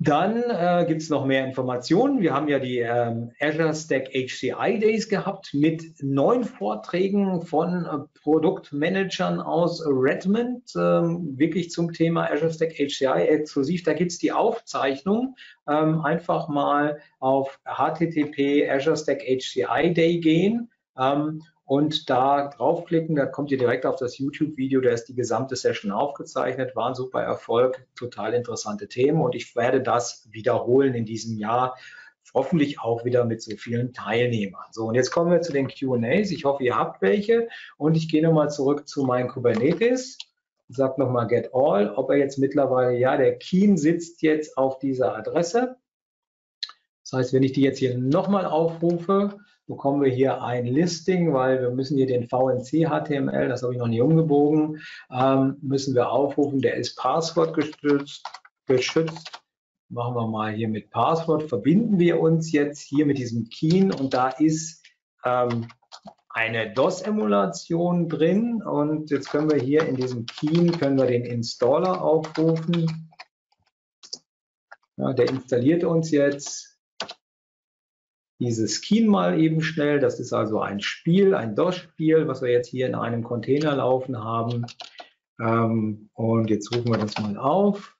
Dann äh, gibt es noch mehr Informationen. Wir haben ja die ähm, Azure Stack HCI Days gehabt mit neun Vorträgen von äh, Produktmanagern aus Redmond, äh, wirklich zum Thema Azure Stack HCI exklusiv. Da gibt es die Aufzeichnung. Ähm, einfach mal auf http Azure Stack HCI Day gehen ähm, und da draufklicken, da kommt ihr direkt auf das YouTube-Video, da ist die gesamte Session aufgezeichnet, war ein super Erfolg, total interessante Themen und ich werde das wiederholen in diesem Jahr, hoffentlich auch wieder mit so vielen Teilnehmern. So, und jetzt kommen wir zu den Q&As. Ich hoffe, ihr habt welche und ich gehe nochmal zurück zu meinen Kubernetes. Sag nochmal get all, ob er jetzt mittlerweile, ja, der Keen sitzt jetzt auf dieser Adresse. Das heißt, wenn ich die jetzt hier nochmal aufrufe, bekommen wir hier ein Listing, weil wir müssen hier den VNC HTML, das habe ich noch nie umgebogen, ähm, müssen wir aufrufen. Der ist Passwort geschützt, geschützt. Machen wir mal hier mit Passwort. Verbinden wir uns jetzt hier mit diesem Keen und da ist ähm, eine DOS-Emulation drin und jetzt können wir hier in diesem Keen können wir den Installer aufrufen. Ja, der installiert uns jetzt dieses Keen mal eben schnell. Das ist also ein Spiel, ein DOS-Spiel, was wir jetzt hier in einem Container laufen haben. Ähm, und jetzt rufen wir das mal auf.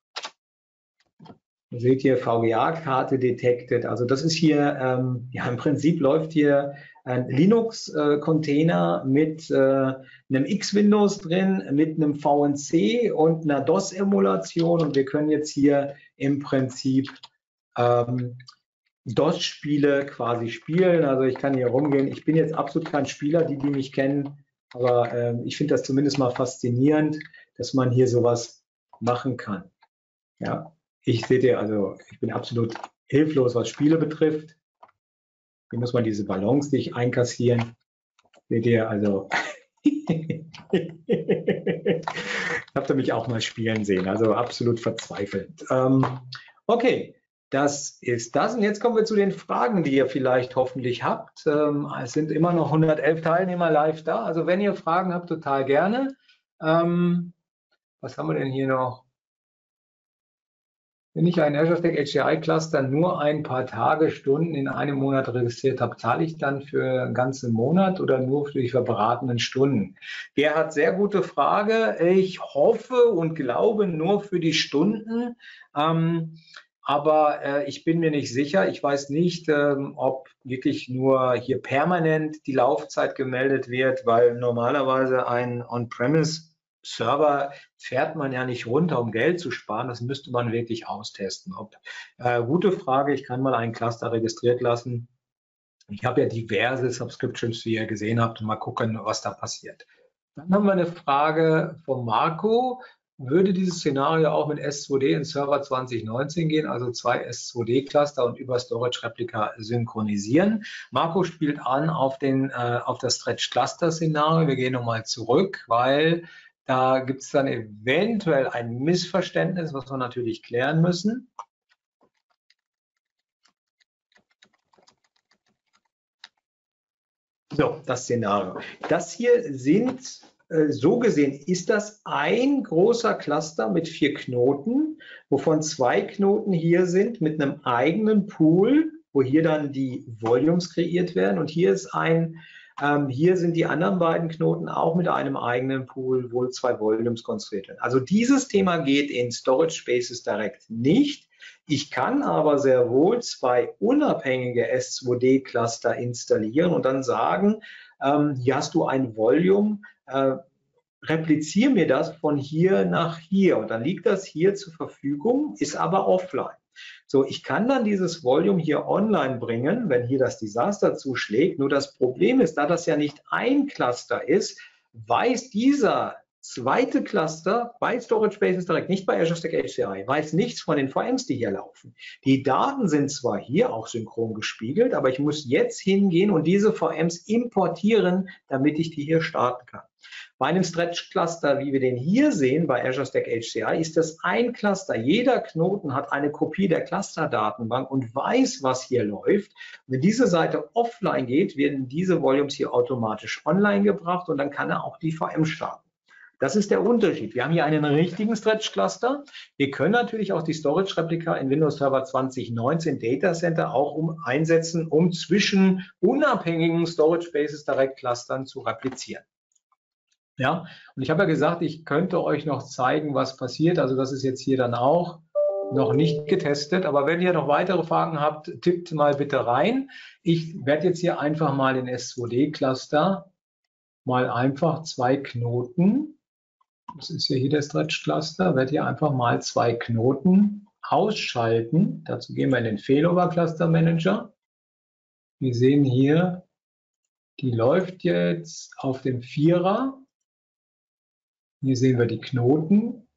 Ihr seht hier VGA-Karte detected. Also das ist hier, ähm, ja im Prinzip läuft hier ein Linux-Container mit äh, einem X-Windows drin, mit einem VNC und einer DOS-Emulation. Und wir können jetzt hier im Prinzip ähm, DOS-Spiele quasi spielen. Also ich kann hier rumgehen. Ich bin jetzt absolut kein Spieler, die, die mich kennen, aber äh, ich finde das zumindest mal faszinierend, dass man hier sowas machen kann. Ja, ich sehe, also ich bin absolut hilflos, was Spiele betrifft. Hier muss man diese Ballons nicht einkassieren. Seht ihr, also habt ihr mich auch mal spielen sehen, also absolut verzweifelt. Ähm, okay, das ist das. Und jetzt kommen wir zu den Fragen, die ihr vielleicht hoffentlich habt. Ähm, es sind immer noch 111 Teilnehmer live da. Also wenn ihr Fragen habt, total gerne. Ähm, was haben wir denn hier noch? Wenn ich ein Azure Stack HCI Cluster nur ein paar Tage, Stunden in einem Monat registriert habe, zahle ich dann für einen ganzen Monat oder nur für die verbratenen Stunden? Gerhard, sehr gute Frage. Ich hoffe und glaube nur für die Stunden. Ähm, aber äh, ich bin mir nicht sicher. Ich weiß nicht, ähm, ob wirklich nur hier permanent die Laufzeit gemeldet wird, weil normalerweise ein On-Premise-Server fährt man ja nicht runter, um Geld zu sparen. Das müsste man wirklich austesten. Ob, äh, gute Frage. Ich kann mal einen Cluster registriert lassen. Ich habe ja diverse Subscriptions, wie ihr gesehen habt, und mal gucken, was da passiert. Dann haben wir eine Frage von Marco würde dieses Szenario auch mit S2D in Server 2019 gehen, also zwei S2D-Cluster und über Storage-Replika synchronisieren. Marco spielt an auf, den, äh, auf das Stretch-Cluster-Szenario. Wir gehen nochmal zurück, weil da gibt es dann eventuell ein Missverständnis, was wir natürlich klären müssen. So, das Szenario. Das hier sind so gesehen, ist das ein großer Cluster mit vier Knoten, wovon zwei Knoten hier sind mit einem eigenen Pool, wo hier dann die Volumes kreiert werden. Und hier ist ein, ähm, hier sind die anderen beiden Knoten auch mit einem eigenen Pool, wo zwei Volumes konstruiert werden. Also dieses Thema geht in Storage Spaces Direct nicht. Ich kann aber sehr wohl zwei unabhängige S2D-Cluster installieren und dann sagen, ähm, hier hast du ein Volume, äh, repliziere mir das von hier nach hier und dann liegt das hier zur Verfügung, ist aber offline. So, ich kann dann dieses Volume hier online bringen, wenn hier das Desaster zuschlägt. Nur das Problem ist, da das ja nicht ein Cluster ist, weiß dieser zweite Cluster bei Storage Spaces Direct, nicht bei Azure Stack HCI, weiß nichts von den VMs, die hier laufen. Die Daten sind zwar hier auch synchron gespiegelt, aber ich muss jetzt hingehen und diese VMs importieren, damit ich die hier starten kann. Bei einem Stretch Cluster, wie wir den hier sehen bei Azure Stack HCI, ist das ein Cluster. Jeder Knoten hat eine Kopie der Cluster-Datenbank und weiß, was hier läuft. wenn diese Seite offline geht, werden diese Volumes hier automatisch online gebracht und dann kann er auch die VM starten. Das ist der Unterschied. Wir haben hier einen richtigen Stretch Cluster. Wir können natürlich auch die Storage Replika in Windows Server 2019 Data Center auch um einsetzen, um zwischen unabhängigen Storage Bases Direct Clustern zu replizieren. Ja, und ich habe ja gesagt, ich könnte euch noch zeigen, was passiert. Also das ist jetzt hier dann auch noch nicht getestet. Aber wenn ihr noch weitere Fragen habt, tippt mal bitte rein. Ich werde jetzt hier einfach mal den S2D Cluster mal einfach zwei Knoten das ist ja hier der Stretch Cluster, werde hier einfach mal zwei Knoten ausschalten. Dazu gehen wir in den Failover Cluster Manager. Wir sehen hier, die läuft jetzt auf dem Vierer. Hier sehen wir die Knoten.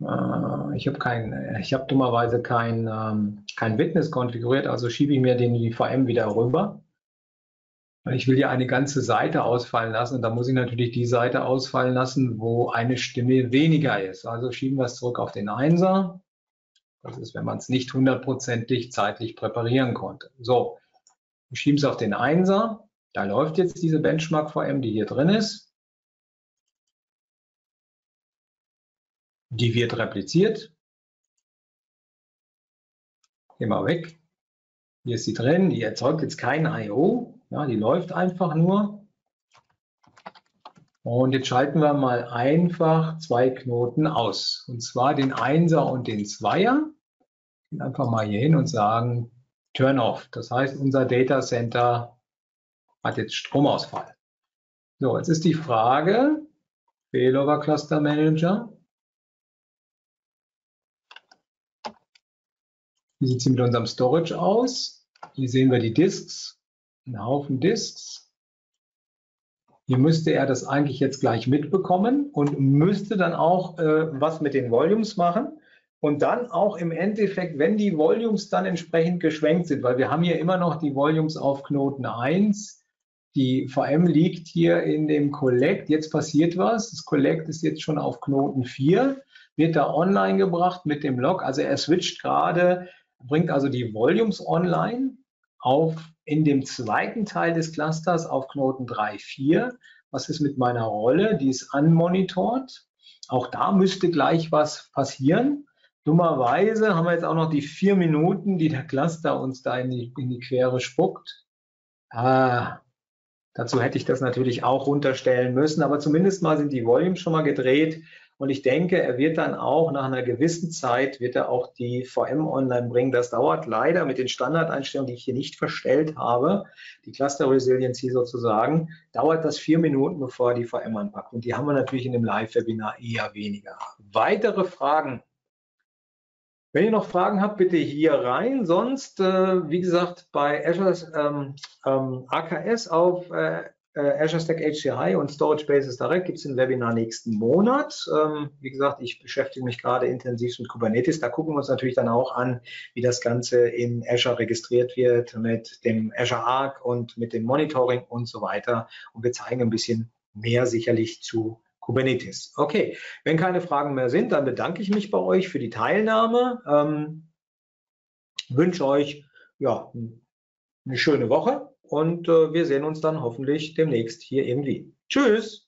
Äh, ich habe kein, ich habe dummerweise kein, ähm, kein Witness konfiguriert, also schiebe ich mir den VM wieder rüber. Ich will ja eine ganze Seite ausfallen lassen und da muss ich natürlich die Seite ausfallen lassen, wo eine Stimme weniger ist. Also schieben wir es zurück auf den Einser. Das ist, wenn man es nicht hundertprozentig zeitlich präparieren konnte. So, wir schieben es auf den Einser. Da läuft jetzt diese Benchmark VM, die hier drin ist. Die wird repliziert. Wir weg. Hier ist sie drin. Die erzeugt jetzt kein I.O. Ja, die läuft einfach nur. Und jetzt schalten wir mal einfach zwei Knoten aus. Und zwar den Einser und den Zweier. Gehen einfach mal hier hin und sagen Turn off. Das heißt, unser Data Center hat jetzt Stromausfall. So, jetzt ist die Frage, Failover Cluster Manager. Wie sieht es mit unserem Storage aus? Hier sehen wir die Disks einen Haufen Disks. Hier müsste er das eigentlich jetzt gleich mitbekommen und müsste dann auch äh, was mit den Volumes machen. Und dann auch im Endeffekt, wenn die Volumes dann entsprechend geschwenkt sind, weil wir haben hier immer noch die Volumes auf Knoten 1. Die VM liegt hier in dem Collect. Jetzt passiert was. Das Collect ist jetzt schon auf Knoten 4, wird da online gebracht mit dem Log. Also er switcht gerade, bringt also die Volumes online auf in dem zweiten Teil des Clusters auf Knoten 3, 4. Was ist mit meiner Rolle? Die ist unmonitort. Auch da müsste gleich was passieren. Dummerweise haben wir jetzt auch noch die vier Minuten, die der Cluster uns da in die, in die Quere spuckt. Ah, dazu hätte ich das natürlich auch runterstellen müssen, aber zumindest mal sind die Volumes schon mal gedreht. Und ich denke, er wird dann auch nach einer gewissen Zeit, wird er auch die VM online bringen. Das dauert leider mit den Standardeinstellungen, die ich hier nicht verstellt habe, die Cluster Resiliency sozusagen, dauert das vier Minuten, bevor er die VM anpackt. Und die haben wir natürlich in dem Live-Webinar eher weniger. Weitere Fragen? Wenn ihr noch Fragen habt, bitte hier rein. Sonst, äh, wie gesagt, bei Azure ähm, ähm, AKS auf äh, äh, Azure Stack HCI und Storage Bases Direct gibt es ein Webinar nächsten Monat. Ähm, wie gesagt, ich beschäftige mich gerade intensiv mit Kubernetes. Da gucken wir uns natürlich dann auch an, wie das Ganze in Azure registriert wird mit dem Azure Arc und mit dem Monitoring und so weiter. Und wir zeigen ein bisschen mehr sicherlich zu Kubernetes. Okay, wenn keine Fragen mehr sind, dann bedanke ich mich bei euch für die Teilnahme. Ähm, wünsche euch ja, eine schöne Woche und äh, wir sehen uns dann hoffentlich demnächst hier irgendwie. Tschüss!